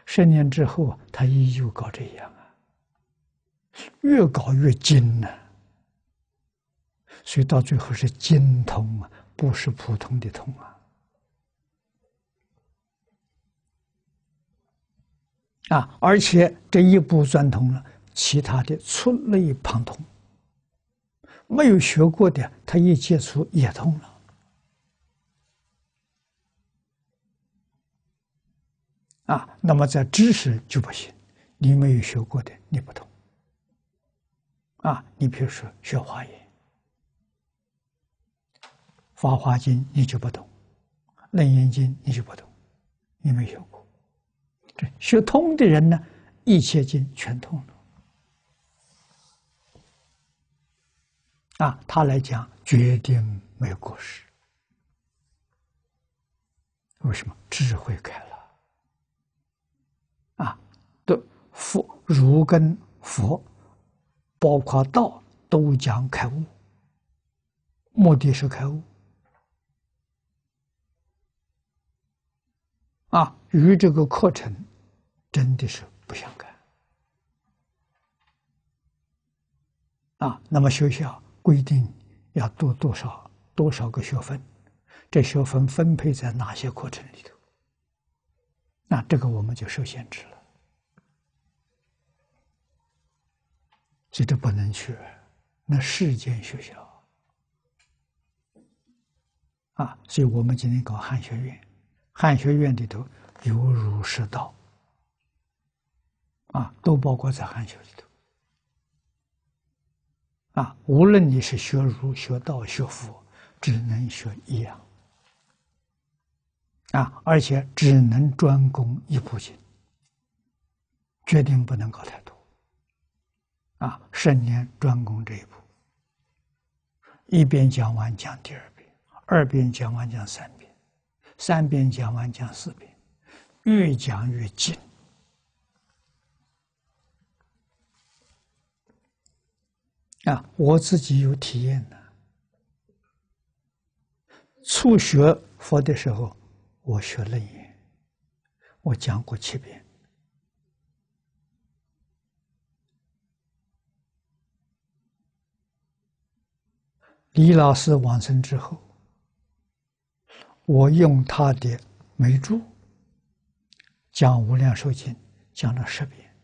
A: 十年之后他依旧搞这样啊，越搞越精呢，所以到最后是精通啊，不是普通的通啊，啊，而且这一步钻通了，其他的触类旁通，没有学过的，他一接触也通了。啊，那么在知识就不行，你没有学过的你不懂。啊，你比如说学华严、法华经，你就不懂；楞严经你就不懂，你没学过。这学通的人呢，一切经全通了。啊，他来讲决定没有过失。为什么？智慧开了。啊，对佛如跟佛，包括道，都将开悟，目的是开悟啊，与这个课程真的是不相干啊。那么学校规定要读多少多少个学分，这学分分配在哪些课程里头？那这个我们就受限制了。所以这不能去，那世间学校啊！所以我们今天搞汉学院，汉学院里头有儒释道啊，都包括在汉学里头啊。无论你是学儒、学道、学佛，只能学一样啊，而且只能专攻一部经，决定不能搞太多。啊，十年专攻这一步，一边讲完讲第二遍，二遍讲完讲三遍，三遍讲完讲四遍，越讲越精。啊，我自己有体验的。初学佛的时候，我学楞严，我讲过七遍。李老师往生之后，我用他的眉珠讲《无量寿经》，讲了十遍。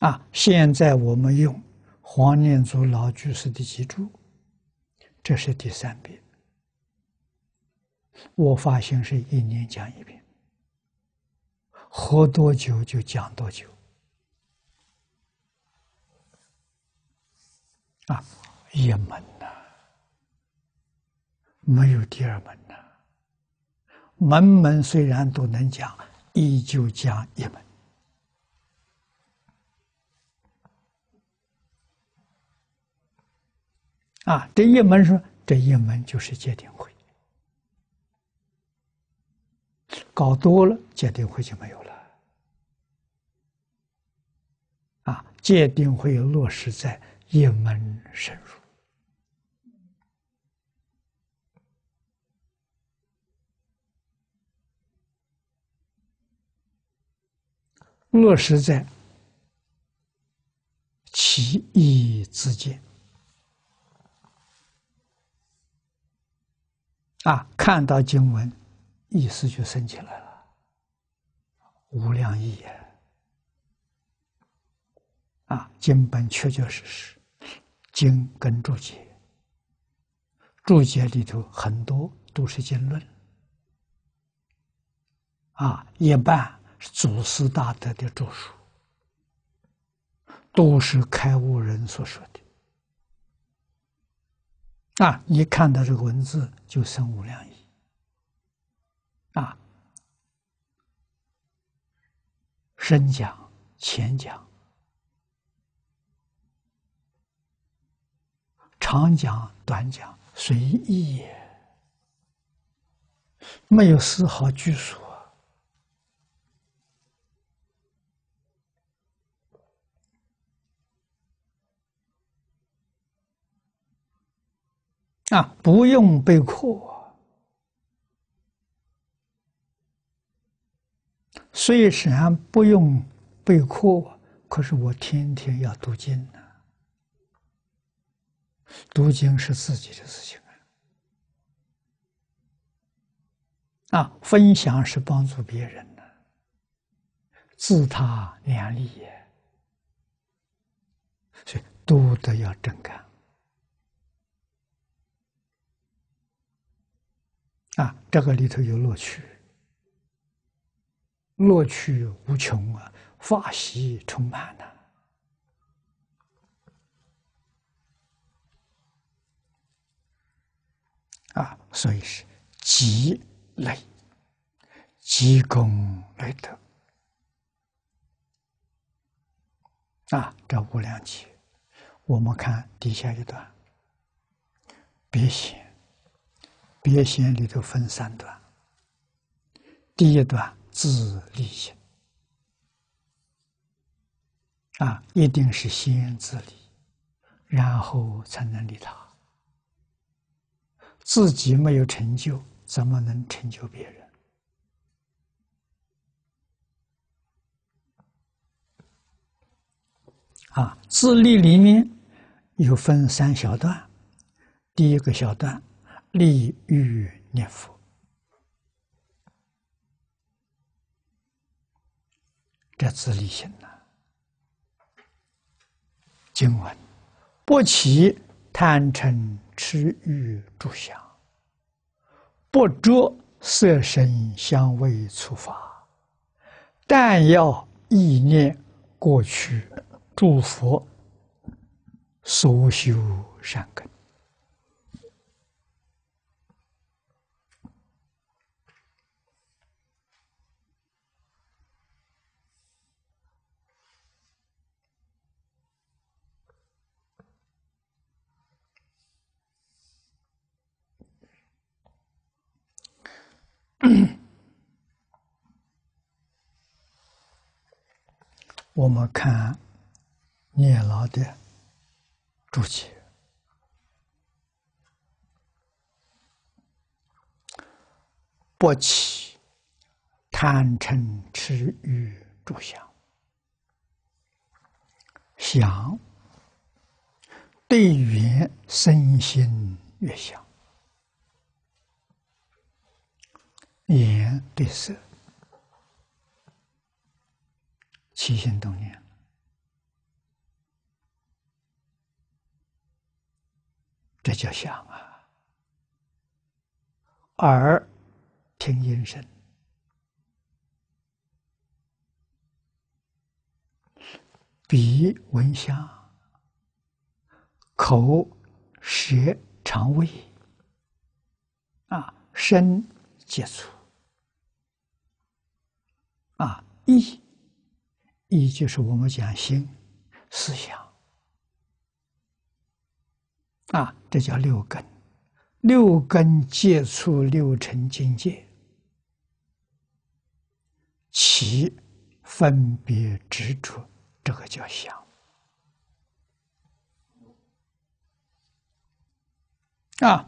A: 啊，现在我们用黄念祖老居士的记住，这是第三遍。我发心是一年讲一遍，活多久就讲多久。啊，一门，没有第二门呐。门门虽然都能讲，依旧讲一门。啊，这一门说，这一门就是戒定慧，搞多了戒定慧就没有了。啊，戒定慧落实在一门深入，落实在其意之间。啊，看到经文，意思就升起来了，无量义呀！啊，经本确确实实，经跟注解，注解里头很多都是经论，啊，一半祖师大德的著述，都是开悟人所说的。啊！一看到这个文字就生无量意。啊，深讲、浅讲、长讲、短讲，随意，没有丝毫拘束。啊，不用备课，虽然不用备课，可是我天天要读经呢。读经是自己的事情啊，啊，分享是帮助别人的，自他两利也，所以读得要真干。啊，这个里头有乐趣，乐趣无穷啊，法喜充满了。啊，所以是积累、积功累德。啊，这无量劫，我们看底下一段，别写。别显里头分三段，第一段自利心，啊，一定是先自利，然后才能利他。自己没有成就，怎么能成就别人？啊，自利里面有分三小段，第一个小段。立欲念佛，这自立心呐。经文不起贪嗔痴欲住想，不着色声香味触法，但要意念过去诸佛所修善根。我们看聂老的注解，不起贪嗔痴欲诸想，想对缘身心越想。眼对色，起心动念，这叫想啊。耳听音声，鼻闻香，口舌肠胃，啊，身接触，啊，意，意就是我们讲心思想，啊，这叫六根。六根接触六尘境界，其分别执着，这个叫想。啊，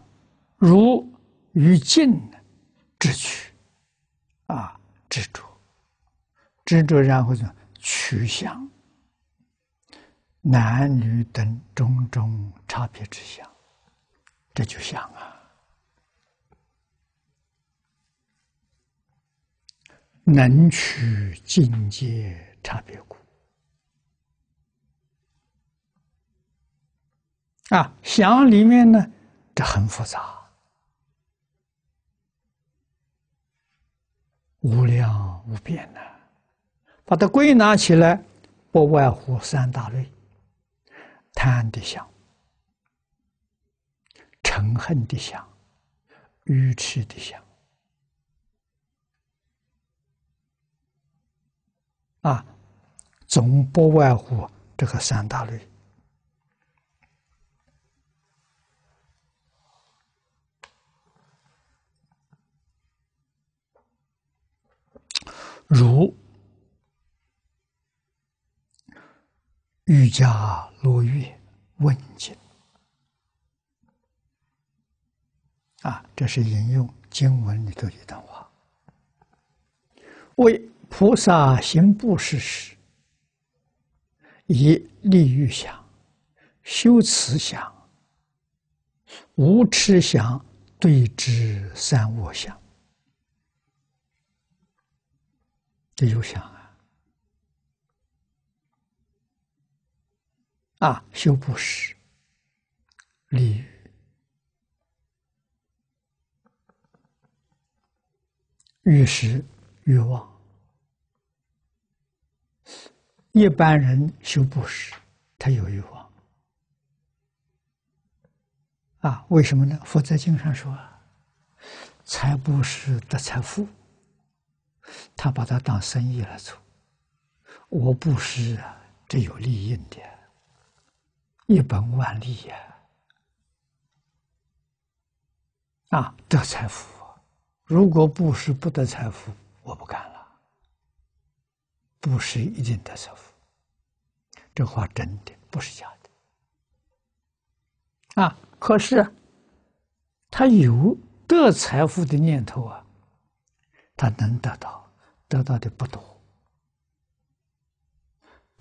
A: 如于境之取，啊，执着，执着，然后就取向，男女等种种差别之相。这就想啊，能取境界差别故啊，想里面呢，这很复杂，无量无边的，把它归纳起来，不外乎三大类：贪的想。嗔恨的想，愚痴的想，啊，总不外乎这个三大类。如欲加罗月问经。啊，这是引用经文里头一段话：“为菩萨行布施时，以利欲想、修慈想、无痴想对治三恶想。这就想啊！啊，修布施、利欲。”欲识欲望，一般人修布施，他有欲望啊？为什么呢？佛在经上说：“财布施得财富。”他把它当生意来做。我布施啊，这有利益的，一本万利呀！啊，得财富。如果布施不得财富，我不干了。布施一定得财富，这话真的不是假的。啊，可是他有得财富的念头啊，他能得到，得到的不多。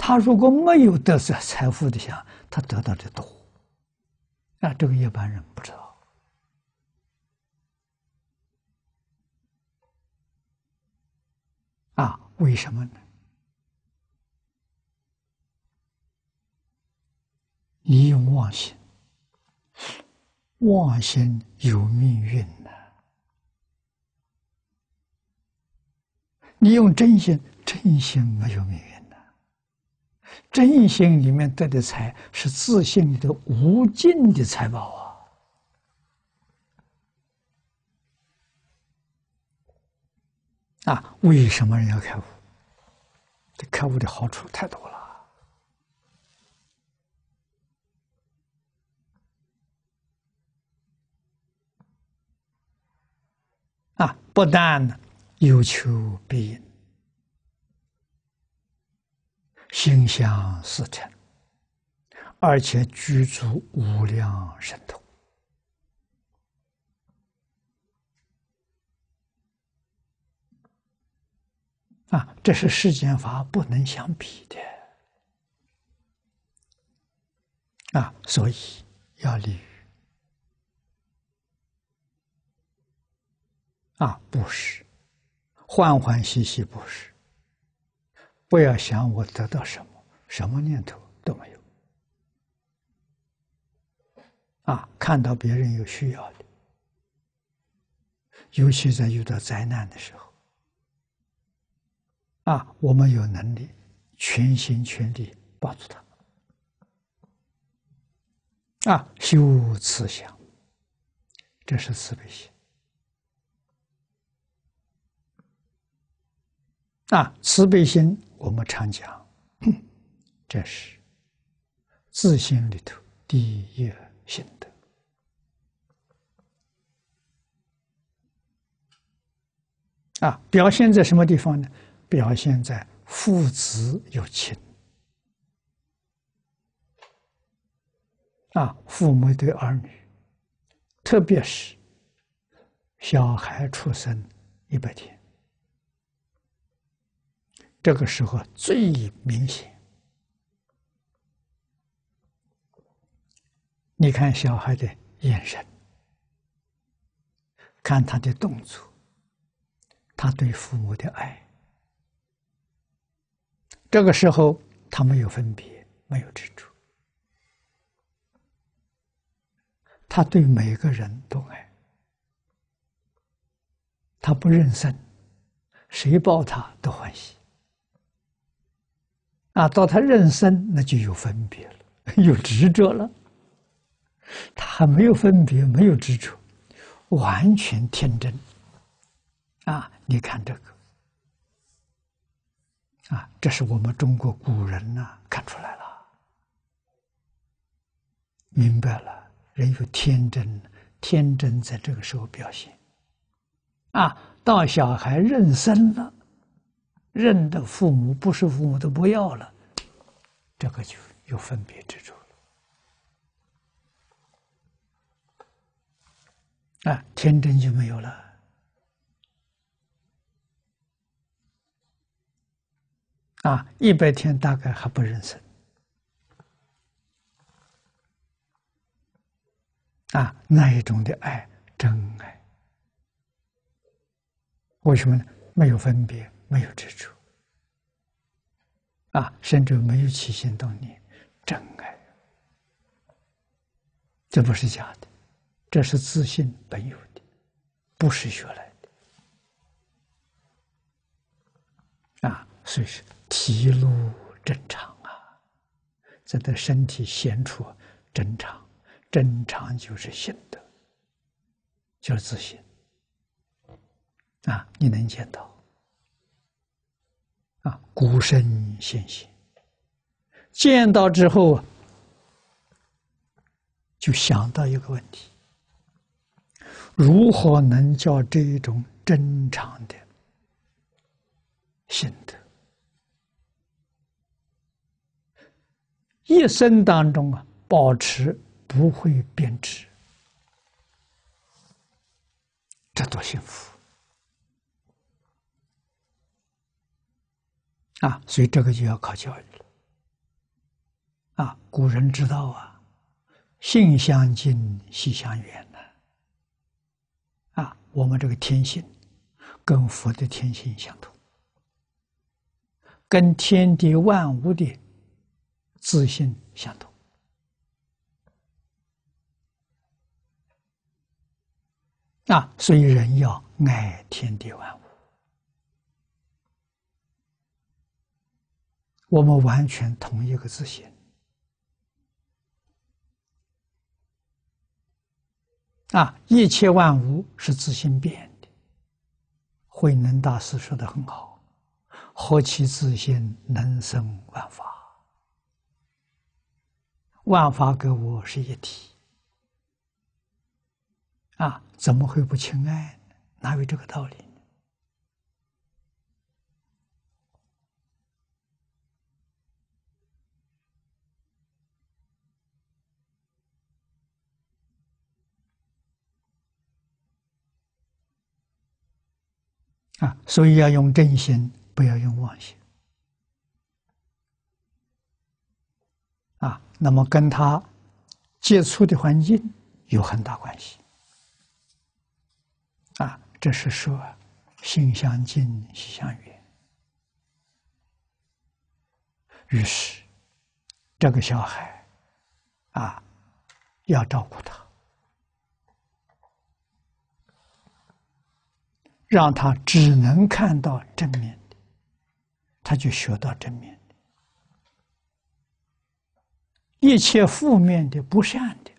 A: 他如果没有得财财富的想，他得到的多。啊，这个一般人不知道。啊，为什么呢？你用妄心，妄心有命运呐。你用真心，真心没有命运。真心里面得的财，是自信里的无尽的财宝啊。啊，为什么人要开悟？这开悟的好处太多了。啊，不但有求必应，心想事成，而且具足无量神通。啊，这是世间法不能相比的。啊，所以要立啊，布施，欢欢喜喜布施，不要想我得到什么，什么念头都没有啊，看到别人有需要的，尤其在遇到灾难的时候，啊，我们有能力全心全力帮助他，啊，修慈祥，这是慈悲心。啊，慈悲心，我们常讲，这是自心里头第一心德。啊，表现在什么地方呢？表现在父子有情。啊，父母对儿女，特别是小孩出生一百天。这个时候最明显，你看小孩的眼神，看他的动作，他对父母的爱。这个时候他没有分别，没有执着，他对每个人都爱，他不认生，谁抱他都欢喜。啊，到他认生，那就有分别了，有执着了。他还没有分别，没有执着，完全天真。啊，你看这个，啊，这是我们中国古人呐看出来了，明白了，人有天真，天真在这个时候表现。啊，到小孩认生了。认的父母不是父母都不要了，这个就有分别之处了，啊，天真就没有了，啊，一百天大概还不认识，啊，那一种的爱，真爱，为什么呢？没有分别。没有执着，啊，甚至没有起心动念，真爱，这不是假的，这是自信本有的，不是学来的，啊，所以是体露正常啊，在的身体显出正常，正常就是心德，就是自信，啊，你能见到。啊，孤身现行，见到之后，就想到一个问题：如何能叫这种正常的心得，一生当中啊，保持不会变质，这多幸福！啊，所以这个就要靠教育了。啊，古人知道啊，性相近，习相远呢。啊，我们这个天性跟佛的天性相同，跟天地万物的自信相同。啊，所以人要爱天地万物。我们完全同一个自信啊！一切万物是自性变的。慧能大师说的很好：“何其自信，能生万法。万法跟我是一体啊，怎么会不亲爱呢？哪有这个道理？”啊，所以要用正心，不要用妄心。啊，那么跟他接触的环境有很大关系。啊，这是说心相近，习相远。于是，这个小孩啊，要照顾他，让他只能看到正面的，他就学到正面的，一切负面的、不善的，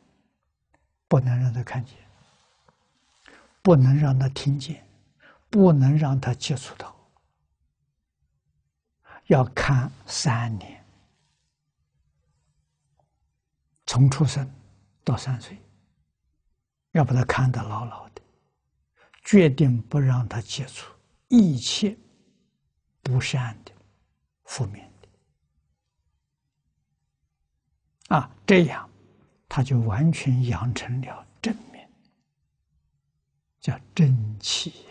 A: 不能让他看见，不能让他听见，不能让他接触到，要看三年。从出生到三岁，要把他看得牢牢的，决定不让他接触一切不善的、负面的，啊，这样他就完全养成了正面，叫正气。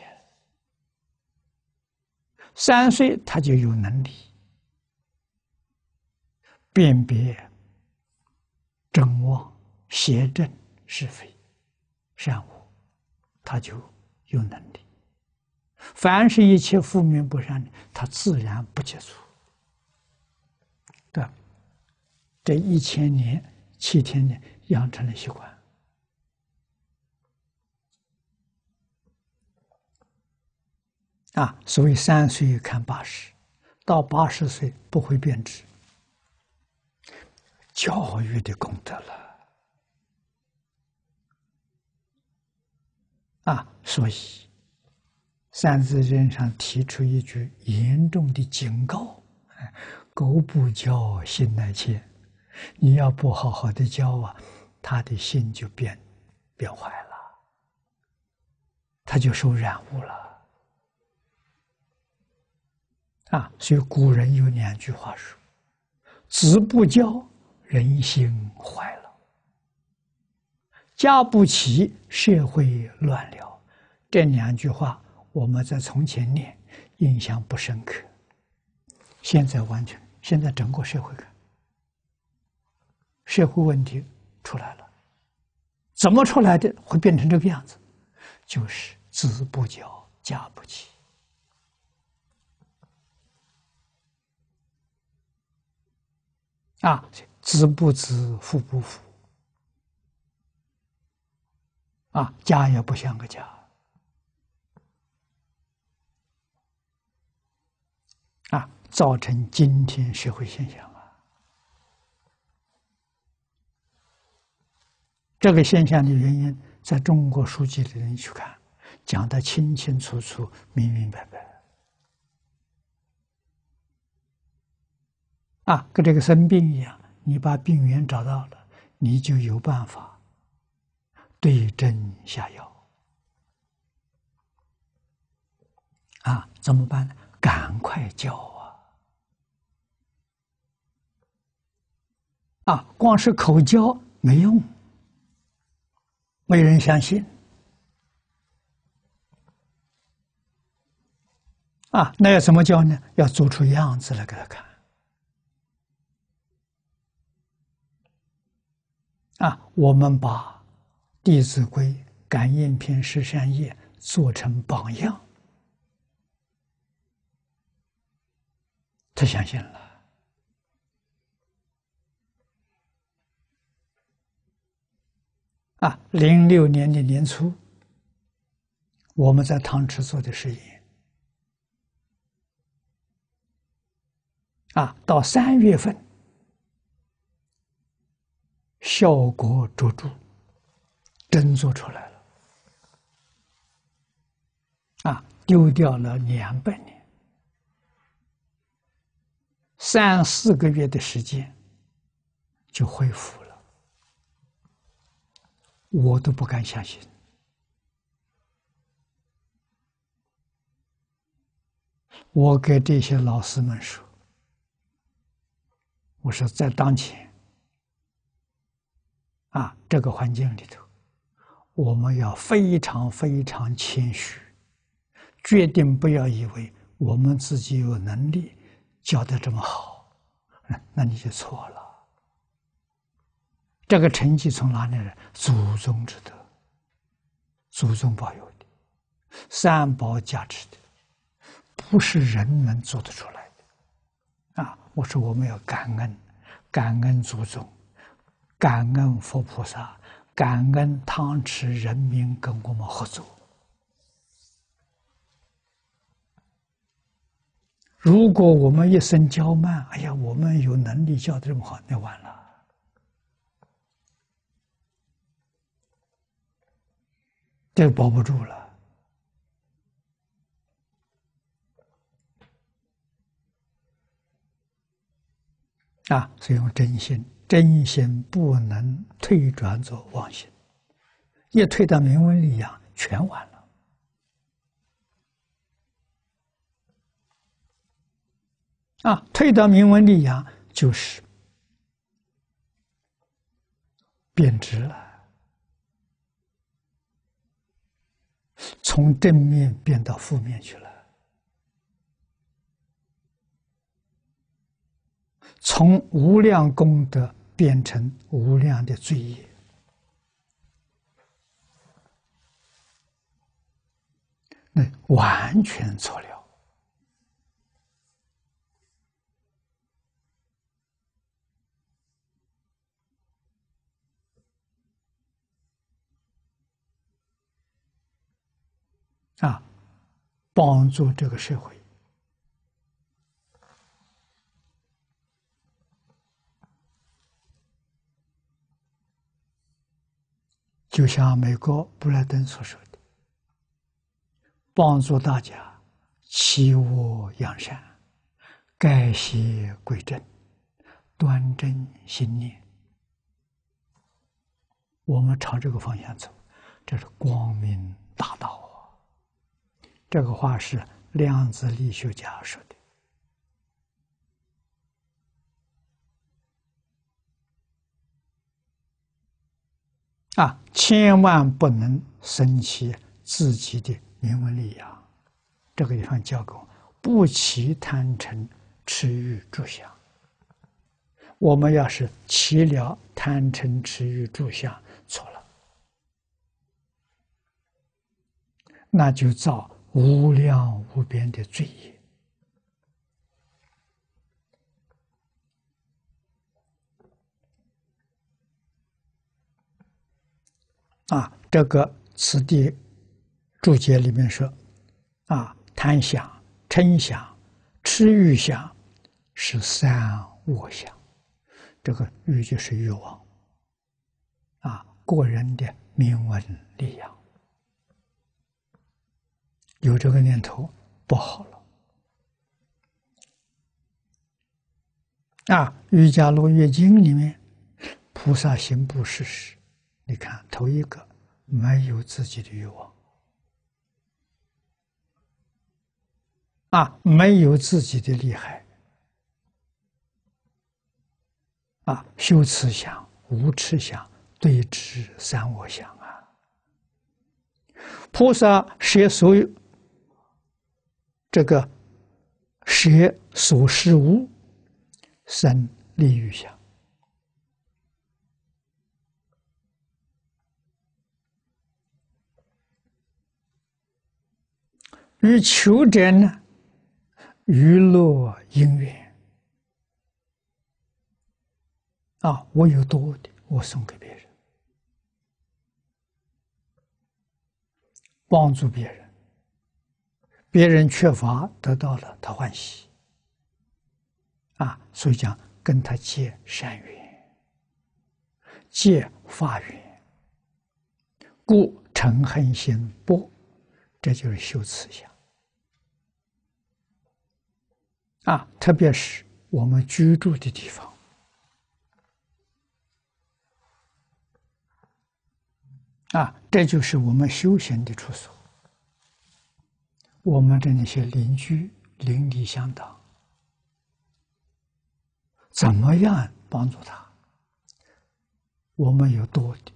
A: 三岁他就有能力辨别。正妄、邪正、是非、善恶，他就有能力。凡是一切负面不善的，他自然不接触。对，这一千年、七天的养成了习惯。啊，所以三岁看八十，到八十岁不会变质。教育的功德了啊！所以《三字经》上提出一句严重的警告：“狗不教，心乃迁。”你要不好好的教啊，他的心就变变坏了，他就受染污了啊！所以古人有两句话说：“子不教。”人心坏了，家不齐，社会乱了。这两句话我们在从前念，印象不深刻。现在完全，现在整个社会看，社会问题出来了，怎么出来的？会变成这个样子？就是子不教，家不齐。啊。子不子，父不父，啊，家也不像个家，啊，造成今天社会现象啊。这个现象的原因，在中国书籍里面去看，讲的清清楚楚、明明白白。啊，跟这个生病一样。你把病源找到了，你就有办法对症下药啊？怎么办呢？赶快教啊！啊，光是口教没用，没人相信啊！那要怎么教呢？要做出样子来给他看。啊，我们把《弟子规》《感应篇》《十三页》做成榜样，他相信了。啊，零六年的年初，我们在汤池做的实验，啊，到三月份。效果卓著，真做出来了啊！丢掉了两百年，三四个月的时间就恢复了，我都不敢相信。我给这些老师们说：“我说在当前。”啊，这个环境里头，我们要非常非常谦虚，决定不要以为我们自己有能力教的这么好，那你就错了。这个成绩从哪里来？祖宗之德，祖宗保佑的，三宝加持的，不是人能做得出来的。啊，我说我们要感恩，感恩祖宗。感恩佛菩萨，感恩汤池人民跟我们合作。如果我们一生骄慢，哎呀，我们有能力教的这么好，那完了，这保不住了。啊，所以用真心，真心不能退转做妄心，一退到名闻利养，全完了。啊，退到名闻利养，就是贬值了，从正面变到负面去了。从无量功德变成无量的罪业，那完全错了啊！帮助这个社会。就像美国布莱登所说的：“帮助大家弃恶扬善，改邪归正，端正心念。”我们朝这个方向走，这是光明大道啊！这个话是量子力学家说的。啊，千万不能生起自己的名闻利养。这个地方教给我，不起贪嗔痴欲住相。我们要是起了贪嗔痴欲住相，错了，那就造无量无边的罪业。啊，这个此地注解里面说，啊，贪想、嗔想、痴欲想是三恶想，这个欲就是欲望，啊，个人的名闻利养，有这个念头不好了。啊，《瑜伽罗月经》里面，菩萨行布施时。你看，头一个没有自己的欲望，啊，没有自己的厉害，啊，修慈想、无痴想、对治三我想啊。菩萨舍所有这个舍所事物生利欲想。与求者呢，娱乐因缘。啊，我有多的，我送给别人，帮助别人，别人缺乏得到了，他欢喜。啊，所以讲跟他结善缘，结法缘，故嗔恨心不，这就是修慈相。啊，特别是我们居住的地方，啊，这就是我们休闲的处所。我们的那些邻居邻里乡党，怎么样帮助他？我们有多的，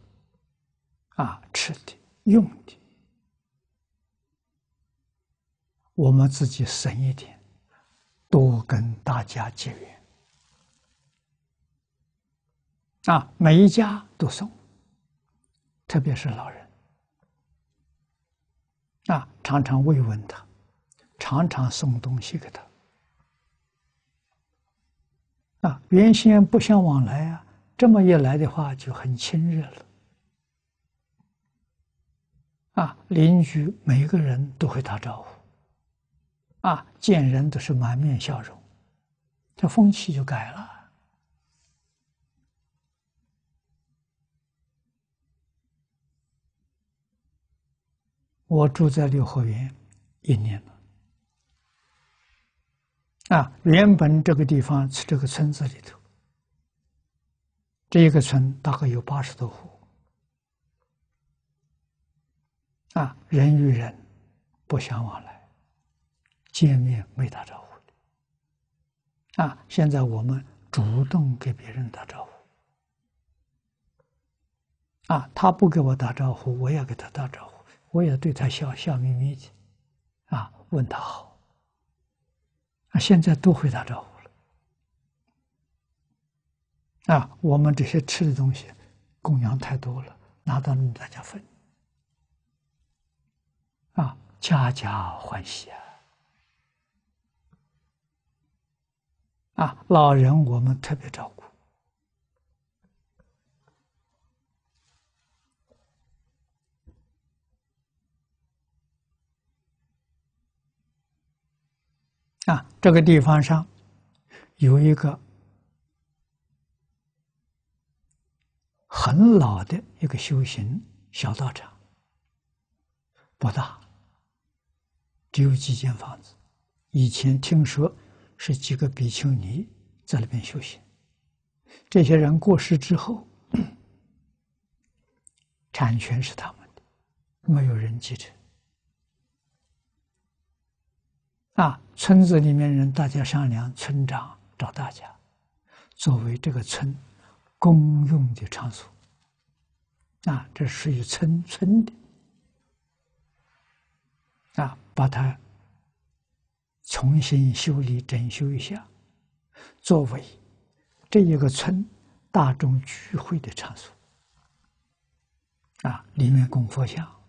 A: 啊，吃的、用的，我们自己省一点。多跟大家结缘啊！每一家都送，特别是老人啊，常常慰问他，常常送东西给他啊。原先不相往来啊，这么一来的话就很亲热了啊，邻居每个人都会打招呼，啊，见人都是满面笑容，这风气就改了。我住在六合园一年了，啊，原本这个地方是这个村子里头，这一个村大概有八十多户，啊，人与人不相往来，见面没打招呼。的，啊，现在我们主动给别人打招呼，啊，他不给我打招呼，我也给他打招呼。我也对他笑笑眯眯的，啊，问他好，啊，现在都会打招呼了，啊，我们这些吃的东西供养太多了，拿到大家分，啊，家家欢喜啊，啊，老人我们特别照顾。啊，这个地方上有一个很老的一个修行小道场，不大，只有几间房子。以前听说是几个比丘尼在那边修行，这些人过世之后，产权是他们的，没有人继承。啊，村子里面人大家商量，村长找大家，作为这个村公用的场所。啊，这属于村村的，啊，把它重新修理整修一下，作为这一个村大众聚会的场所。啊，里面供佛像，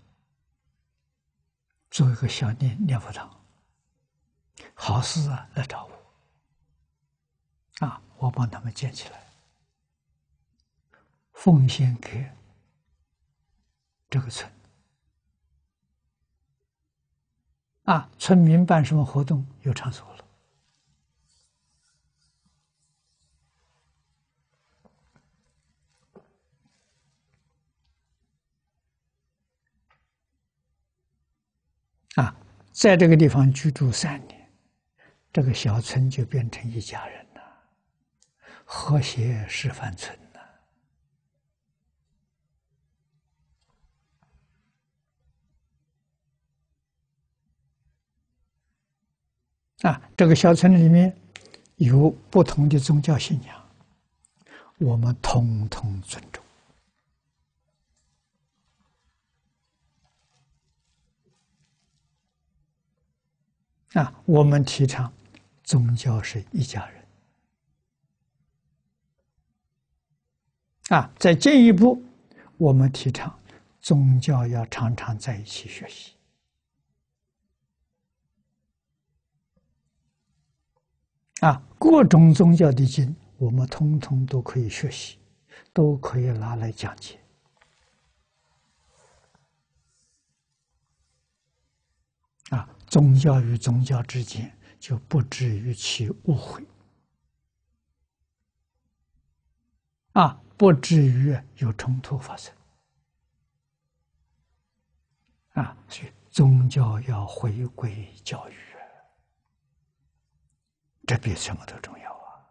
A: 做一个小念念佛堂。好事啊，来找我，啊，我帮他们建起来，奉献给这个村，啊，村民办什么活动有场所了，啊，在这个地方居住三年。这个小村就变成一家人了，和谐示范村了。啊，这个小村里面有不同的宗教信仰，我们统统尊重。啊，我们提倡。宗教是一家人啊！再进一步，我们提倡宗教要常常在一起学习啊！各种宗教的经，我们通通都可以学习，都可以拿来讲解啊！宗教与宗教之间。就不至于起误会啊，不至于有冲突发生啊。所以宗教要回归教育，这比什么都重要啊！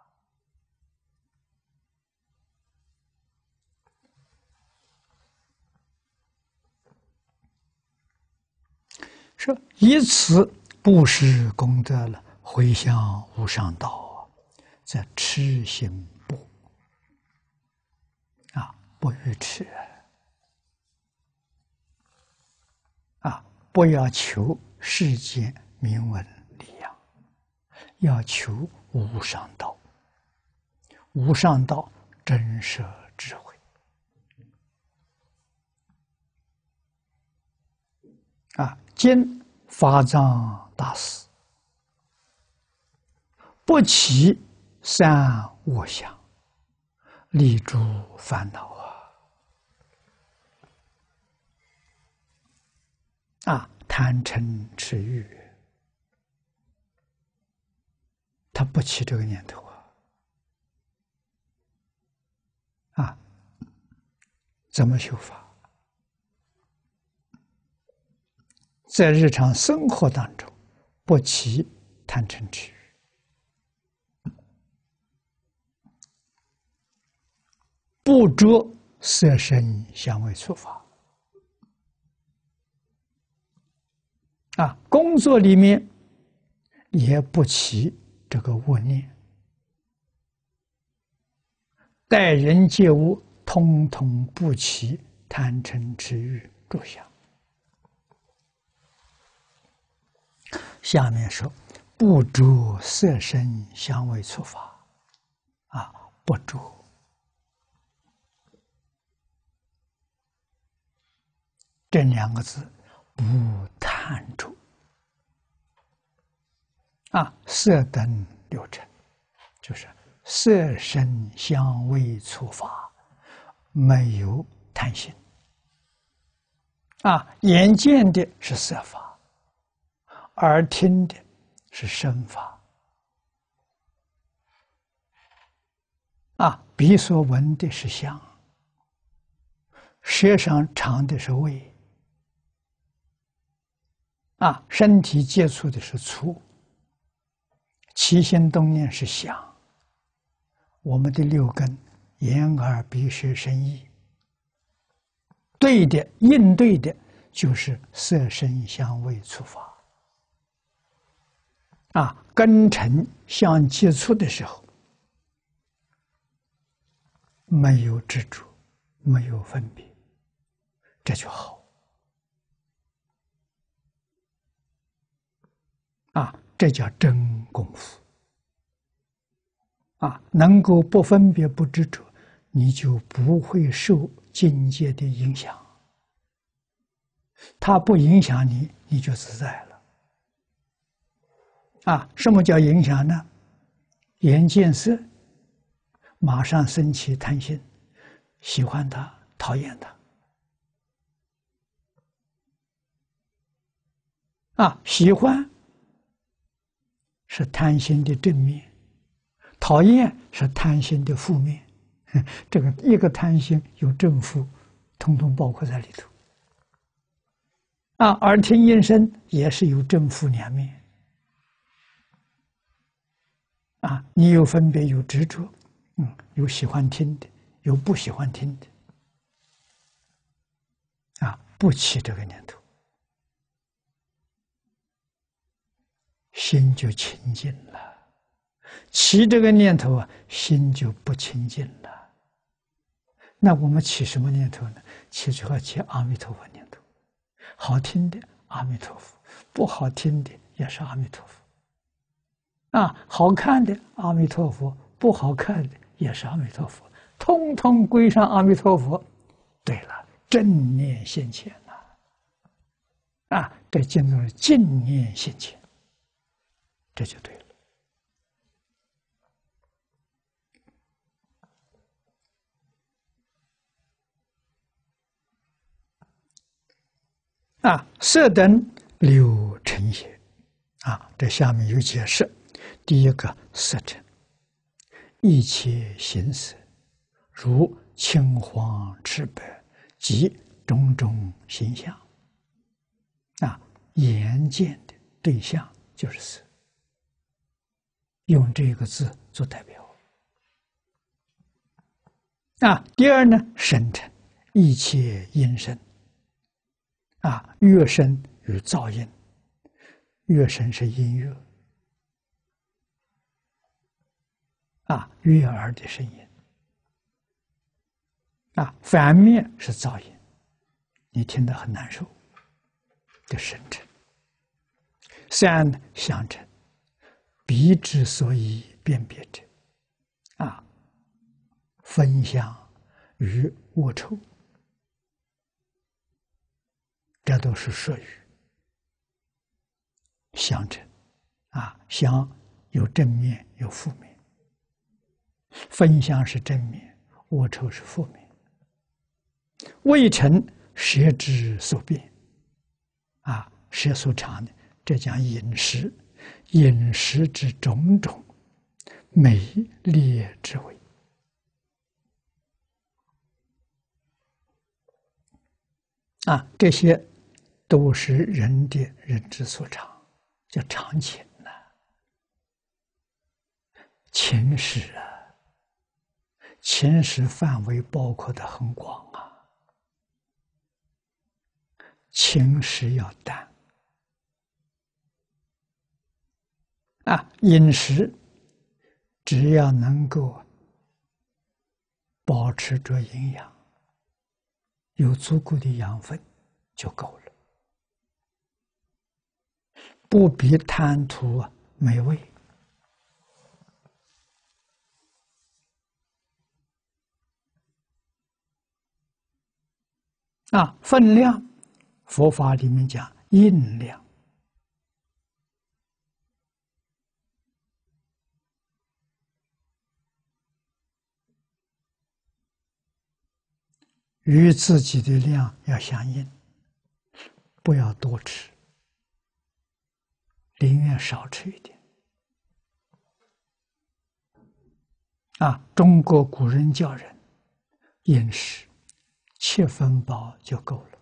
A: 说以此布施功德了。回向无上道，在痴心不啊，不愚痴啊，不要求世间名闻，要求无上道。无上道真实智慧啊，今发藏大师。不起三恶相，立诸烦恼啊！啊，贪嗔痴欲，他不起这个念头啊！啊，怎么修法？在日常生活当中，不起贪嗔痴，不着色身香味触法。啊，工作里面也不起这个恶念，待人接物，通通不起贪嗔痴欲着想。下面说，不着色身香味触法，啊，不着这两个字。不贪着啊，色等六尘，就是色声香味触法，没有贪心啊。眼见的是色法，耳听的是声法啊，鼻所闻的是香，舌上尝的是味。啊，身体接触的是触，起心动念是想。我们的六根，眼、耳、鼻、舌、身、意，对的应对的，就是色、声、香、味、触、法。啊，根尘相接触的时候，没有执着，没有分别，这就好。啊，这叫真功夫。啊，能够不分别、不执着，你就不会受境界的影响。它不影响你，你就自在了。啊，什么叫影响呢？眼见色，马上升起贪心，喜欢他，讨厌他。啊，喜欢。是贪心的正面，讨厌是贪心的负面。这个一个贪心有正负，通通包括在里头。啊，耳听音声也是有正负两面。啊，你有分别，有执着，嗯，有喜欢听的，有不喜欢听的。啊，不起这个念头。心就清净了，起这个念头啊，心就不清净了。那我们起什么念头呢？起最好起阿弥陀佛念头，好听的阿弥陀佛，不好听的也是阿弥陀佛。啊，好看的阿弥陀佛，不好看的也是阿弥陀佛，通通归上阿弥陀佛。对了，正念现前了。啊，这叫做净念现前。这就对了。啊，色等六尘也。啊，这下面有解释。第一个色尘，一切形色，如青黄赤白及种种形象。啊，眼见的对象就是色。用这个字做代表啊。第二呢，声尘，一切音声啊，乐声与噪音，乐声是音乐啊，悦耳的声音啊，反面是噪音，你听得很难受的声尘。三相尘。鼻之所以辨别者，啊，分香与恶臭，这都是属于相成。啊，香有正面有负面，分香是正面，恶臭是负面。未成舌之所变，啊，舌所长的，这讲饮食，饮食之种种美劣之味。啊，这些都是人的人之所长，叫常情呐，情史啊，情史范围包括的很广啊。情史要淡。啊，饮食只要能够保持着营养，有足够的养分就够了，不必贪图美味啊，分量。佛法里面讲印量，与自己的量要相应，不要多吃，宁愿少吃一点。啊，中国古人教人饮食七分饱就够了。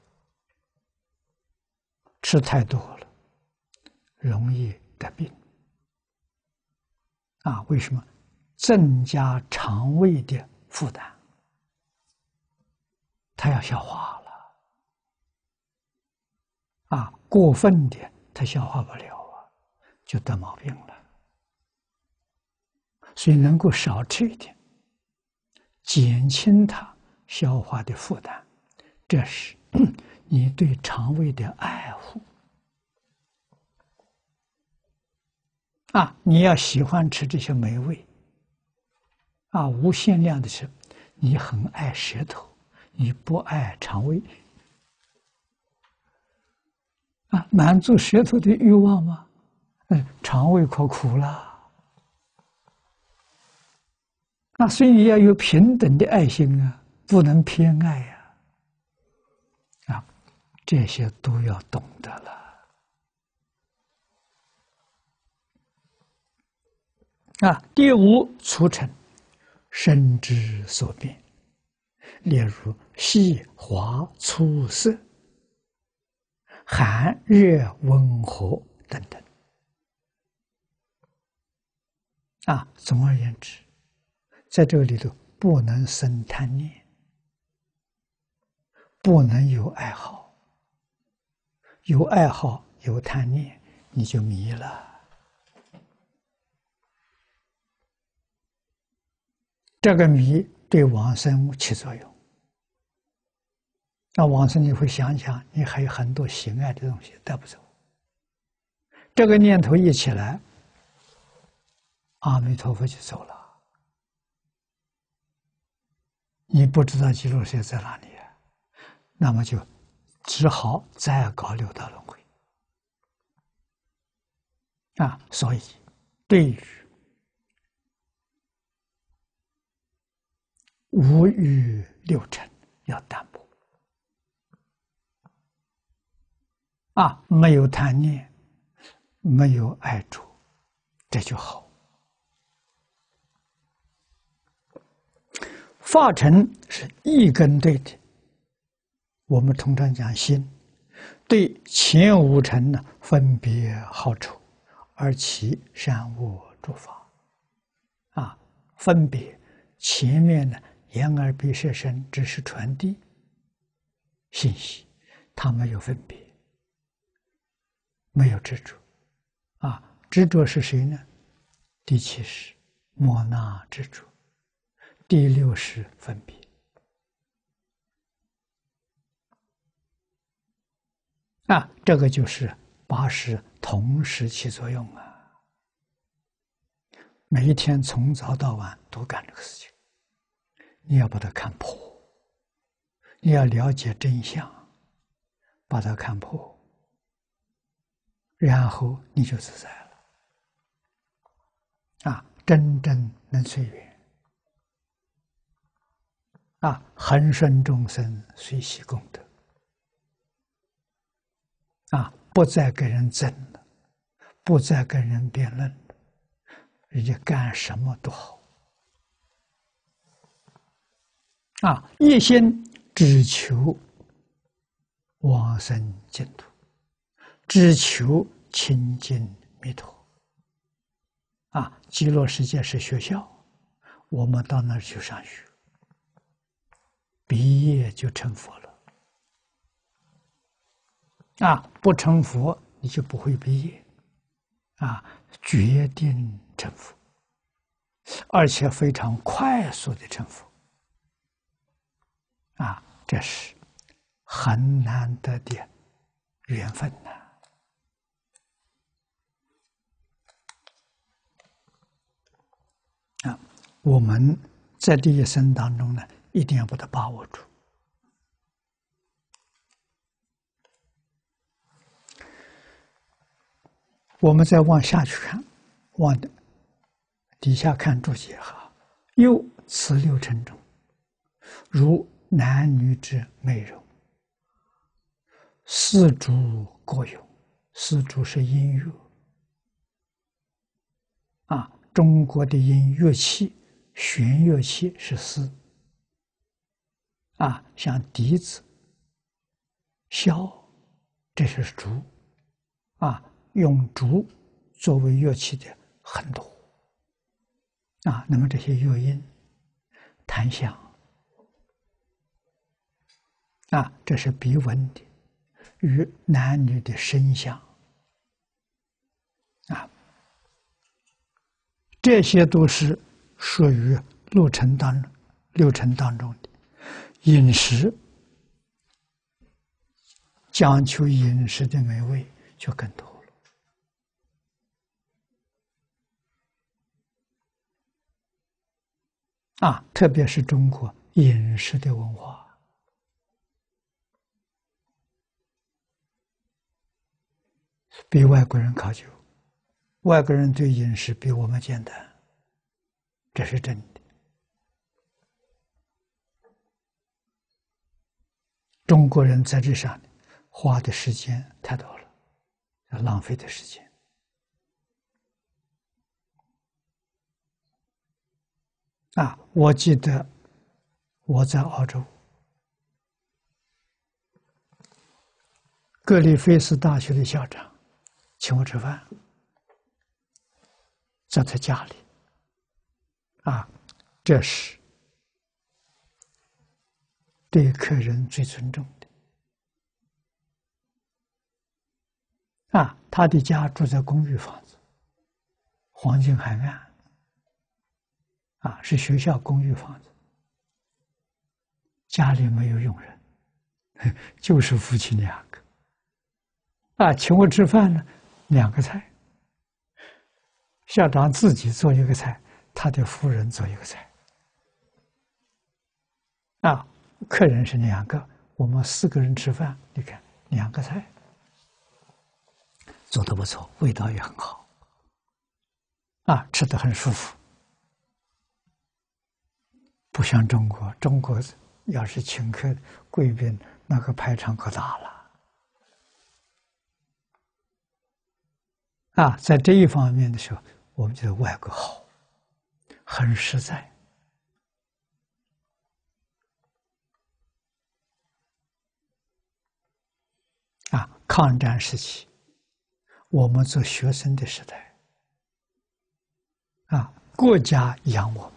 A: 吃太多了，容易得病。啊，为什么？增加肠胃的负担，它要消化了。啊，过分的它消化不了啊，就得毛病了。所以能够少吃一点，减轻它消化的负担，这是。你对肠胃的爱护啊，你要喜欢吃这些美味啊，无限量的吃，你很爱舌头，你不爱肠胃啊，满足舌头的欲望吗？嗯，肠胃可苦了。那所以要有平等的爱心啊，不能偏爱呀。啊这些都要懂得了啊！第五，促成身之所变，例如细滑粗涩、寒热温和等等。啊，总而言之，在这个里头不能生贪念，不能有爱好。有爱好，有贪念，你就迷了。这个迷对往生起作用。那往生你会想想，你还有很多心爱的东西带不走。这个念头一起来，阿弥陀佛就走了。你不知道极乐世界在哪里，那么就。只好再搞六道轮回啊！所以，对于无欲六尘要淡薄啊，没有贪念，没有爱着，这就好。法尘是一根对的。我们通常讲心，对前五尘呢分别好丑，而其善恶诸法，啊，分别前面呢眼耳鼻舌身只是传递信息，它没有分别，没有执着，啊，执着是谁呢？第七是莫那执着，第六是分别。啊，这个就是八识同时起作用啊！每一天从早到晚都干这个事情，你要把它看破，你要了解真相，把它看破，然后你就自在了。啊，真正能随缘，啊，恒顺众生，随喜功德。啊，不再跟人争了，不再跟人辩论了，人家干什么都好。啊，一心只求往生净土，只求亲近弥陀。啊，极乐世界是学校，我们到那儿去上学，毕业就成佛了。啊，不成佛你就不会毕业，啊，决定成佛，而且非常快速的成佛，啊，这是很难得的缘分呐！啊我们在这一生当中呢，一定要把它把握住。我们再往下去看，往底下看注解哈。又此六尘中，如男女之美容，四诸各有。四诸是音乐啊，中国的音乐器，弦乐器是丝。啊，像笛子、箫，这是竹。啊。用竹作为乐器的很多。啊，那么这些乐音、弹响。啊，这是鼻闻的，与男女的声响啊，这些都是属于六尘当六尘当中的饮食，讲求饮食的美味就更多了。啊，特别是中国饮食的文化，比外国人考究。外国人对饮食比我们简单，这是真的。中国人在这上花的时间太多了，浪费的时间。啊，我记得我在澳洲，格里菲斯大学的校长请我吃饭，在家里，啊，这是对客人最尊重的。啊，他的家住在公寓房子，黄金海岸。啊，是学校公寓房子，家里没有佣人，就是夫妻两个。啊，请我吃饭呢，两个菜，校长自己做一个菜，他的夫人做一个菜。啊，客人是两个，我们四个人吃饭，你看两个菜，做的不错，味道也很好，啊，吃的很舒服。不像中国，中国要是请客贵宾，那个排场可大了。啊，在这一方面的时候，我们觉得外国好，很实在。啊，抗战时期，我们做学生的时代，啊，国家养我们。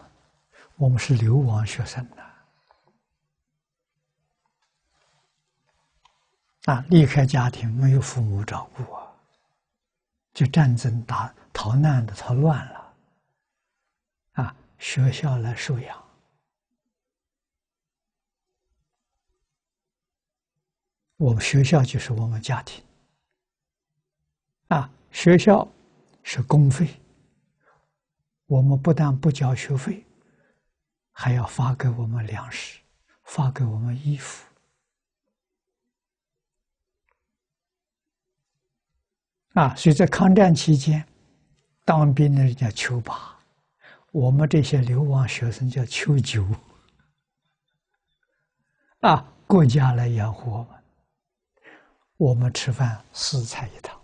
A: 我们是流亡学生呐，啊，离开家庭，没有父母照顾啊，就战争打逃难的逃乱了，啊，学校来收养，我们学校就是我们家庭，啊，学校是公费，我们不但不交学费。还要发给我们粮食，发给我们衣服啊！所以在抗战期间，当兵的人叫秋八，我们这些流亡学生叫秋九。啊！国家来养活我们，我们吃饭四菜一汤，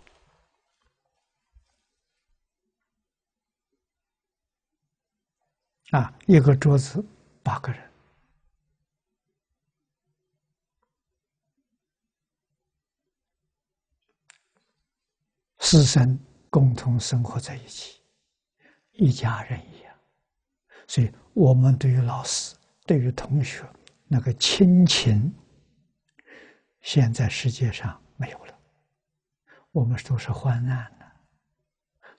A: 啊，一个桌子八个人，师生共同生活在一起，一家人一样。所以，我们对于老师、对于同学那个亲情，现在世界上。没有了，我们都是患难的，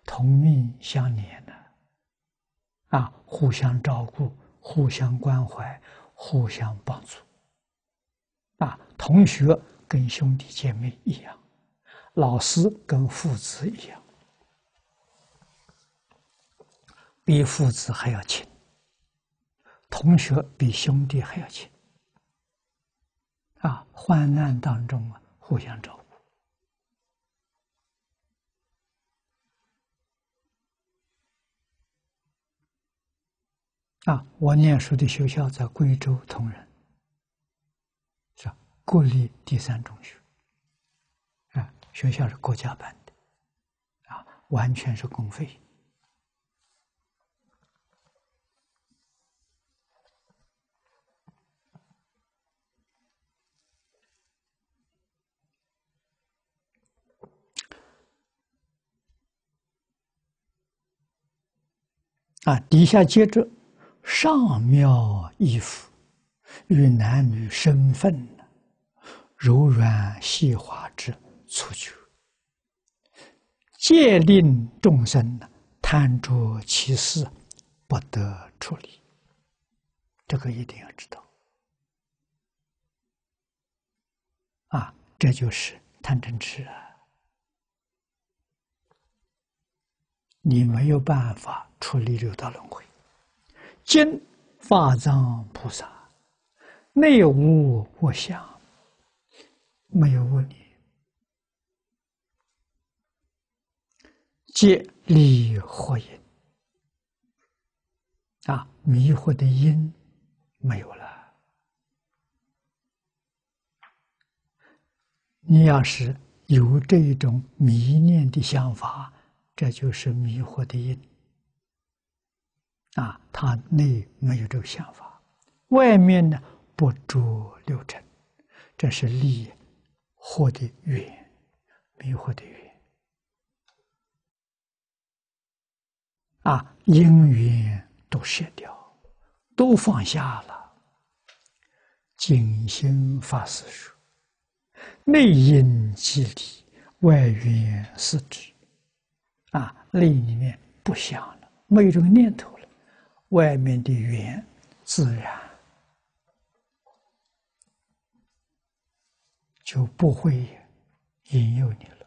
A: 同命相连的，啊，互相照顾，互相关怀，互相帮助，啊，同学跟兄弟姐妹一样，老师跟父子一样，比父子还要亲，同学比兄弟还要亲，啊，患难当中啊。互相照顾啊！我念书的学校在贵州铜仁，是国立第三中学啊，学校是国家办的啊，完全是公费。啊，底下接着上妙衣服与男女身份柔软细滑之处求，戒令众生贪着其事，不得处理。这个一定要知道。啊，这就是贪嗔痴啊。你没有办法处理六道轮回。今法藏菩萨内无我相，没有我你，皆离惑因啊，迷惑的因没有了。你要是有这种迷恋的想法。这就是迷惑的因啊！他内没有这个想法，外面呢不着六尘，这是利惑的缘，迷惑的缘啊！因缘都舍掉，都放下了。静心法师说：“内因即理，外缘是指。”啊，内里面不想了，没有这个念头了，外面的缘自然就不会引诱你了。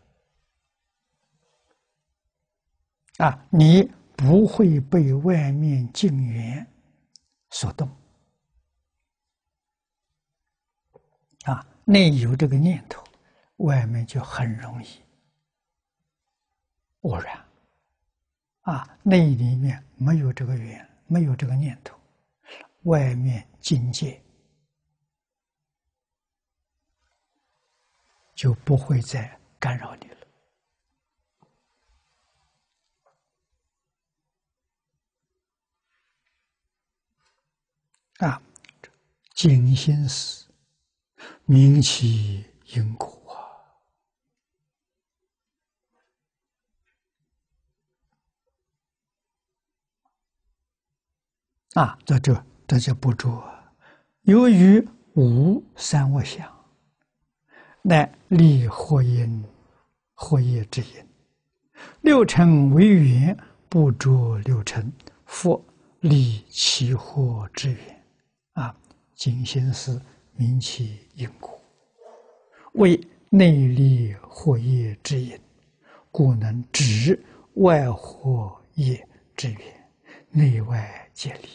A: 啊，你不会被外面境缘所动。啊，内有这个念头，外面就很容易。偶然，啊，内里面没有这个缘，没有这个念头，外面境界就不会再干扰你了。啊，静心思，明其因果。啊，在这大家不住。由于无三我相，乃立惑因、惑业之因。六尘为缘，不着六尘，复立其惑之缘。啊，尽心思明其因果，为内立惑业之因，故能止外惑业之缘，内外皆离。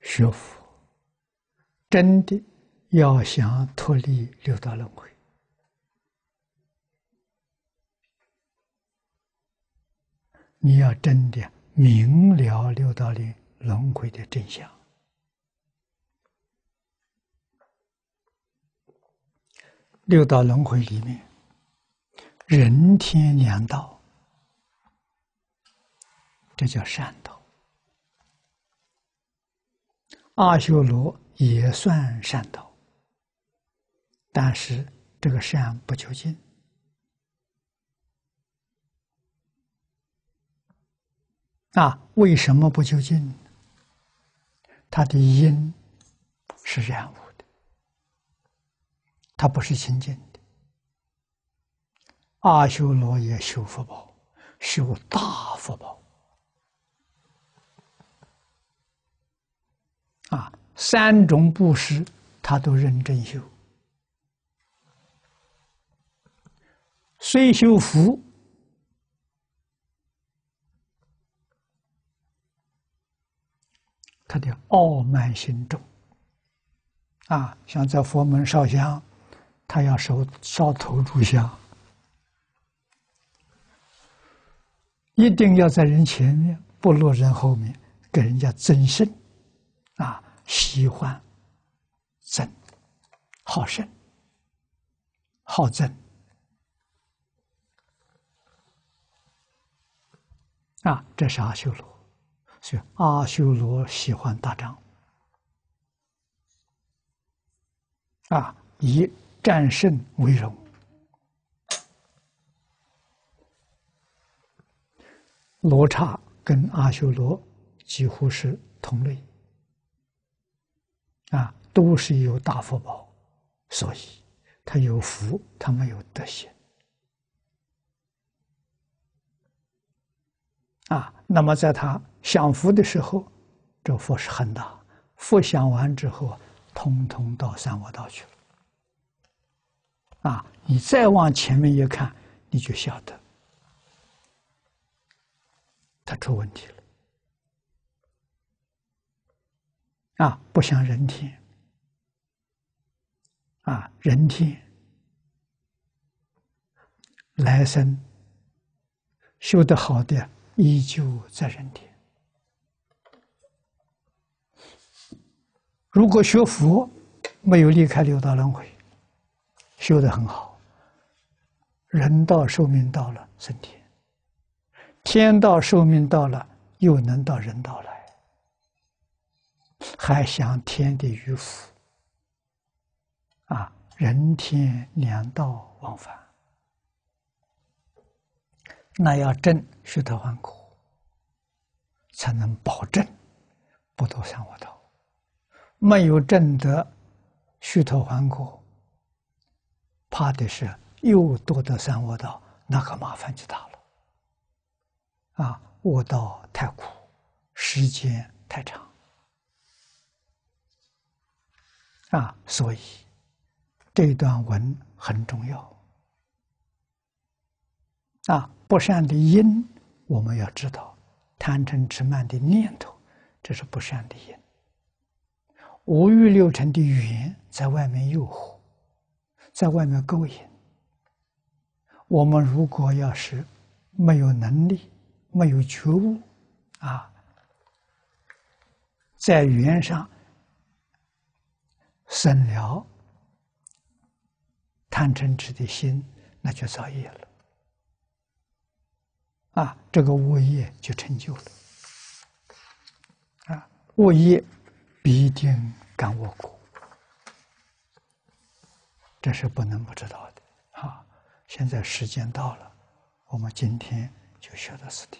A: 学佛真的要想脱离六道轮回，你要真的明了六道的轮回的真相。六道轮回里面，人天两道，这叫善道。阿修罗也算善道，但是这个善不究竟。啊，为什么不究竟？它的因是染污的，它不是清净的。阿修罗也修福报，修大福报。啊，三种布施他都认真修，虽修福。他的傲慢心重，啊，像在佛门烧香，他要烧烧头炷香，一定要在人前面，不落人后面，给人家增胜，啊，喜欢增，好胜，好增，啊，这是阿修罗。是阿修罗喜欢打仗，啊，以战胜为荣。罗刹跟阿修罗几乎是同类，啊，都是有大福报，所以他有福，他没有德行。啊，那么在他享福的时候，这福是很大；福享完之后，通通到三恶道去了。啊，你再往前面一看，你就晓得他出问题了。啊，不像人天，啊，人天来生修得好的。依旧在人天。如果学佛没有离开六道轮回，修的很好，人道寿命到了升天，天道寿命到了又能到人道来，还享天地与福，啊，人天两道往返。那要真虚头还苦，才能保证不堕三恶道。没有正得虚头还苦，怕的是又堕得三恶道，那可麻烦就大了。啊，恶道太苦，时间太长。啊，所以这段文很重要。啊，不善的因，我们要知道，贪嗔痴慢的念头，这是不善的因。五欲六尘的缘在外面诱惑，在外面勾引。我们如果要是没有能力、没有觉悟，啊，在语言上生了贪嗔痴的心，那就造业了。啊，这个物业就成就了。啊，物业必定感我苦，这是不能不知道的。啊，现在时间到了，我们今天就学到此地。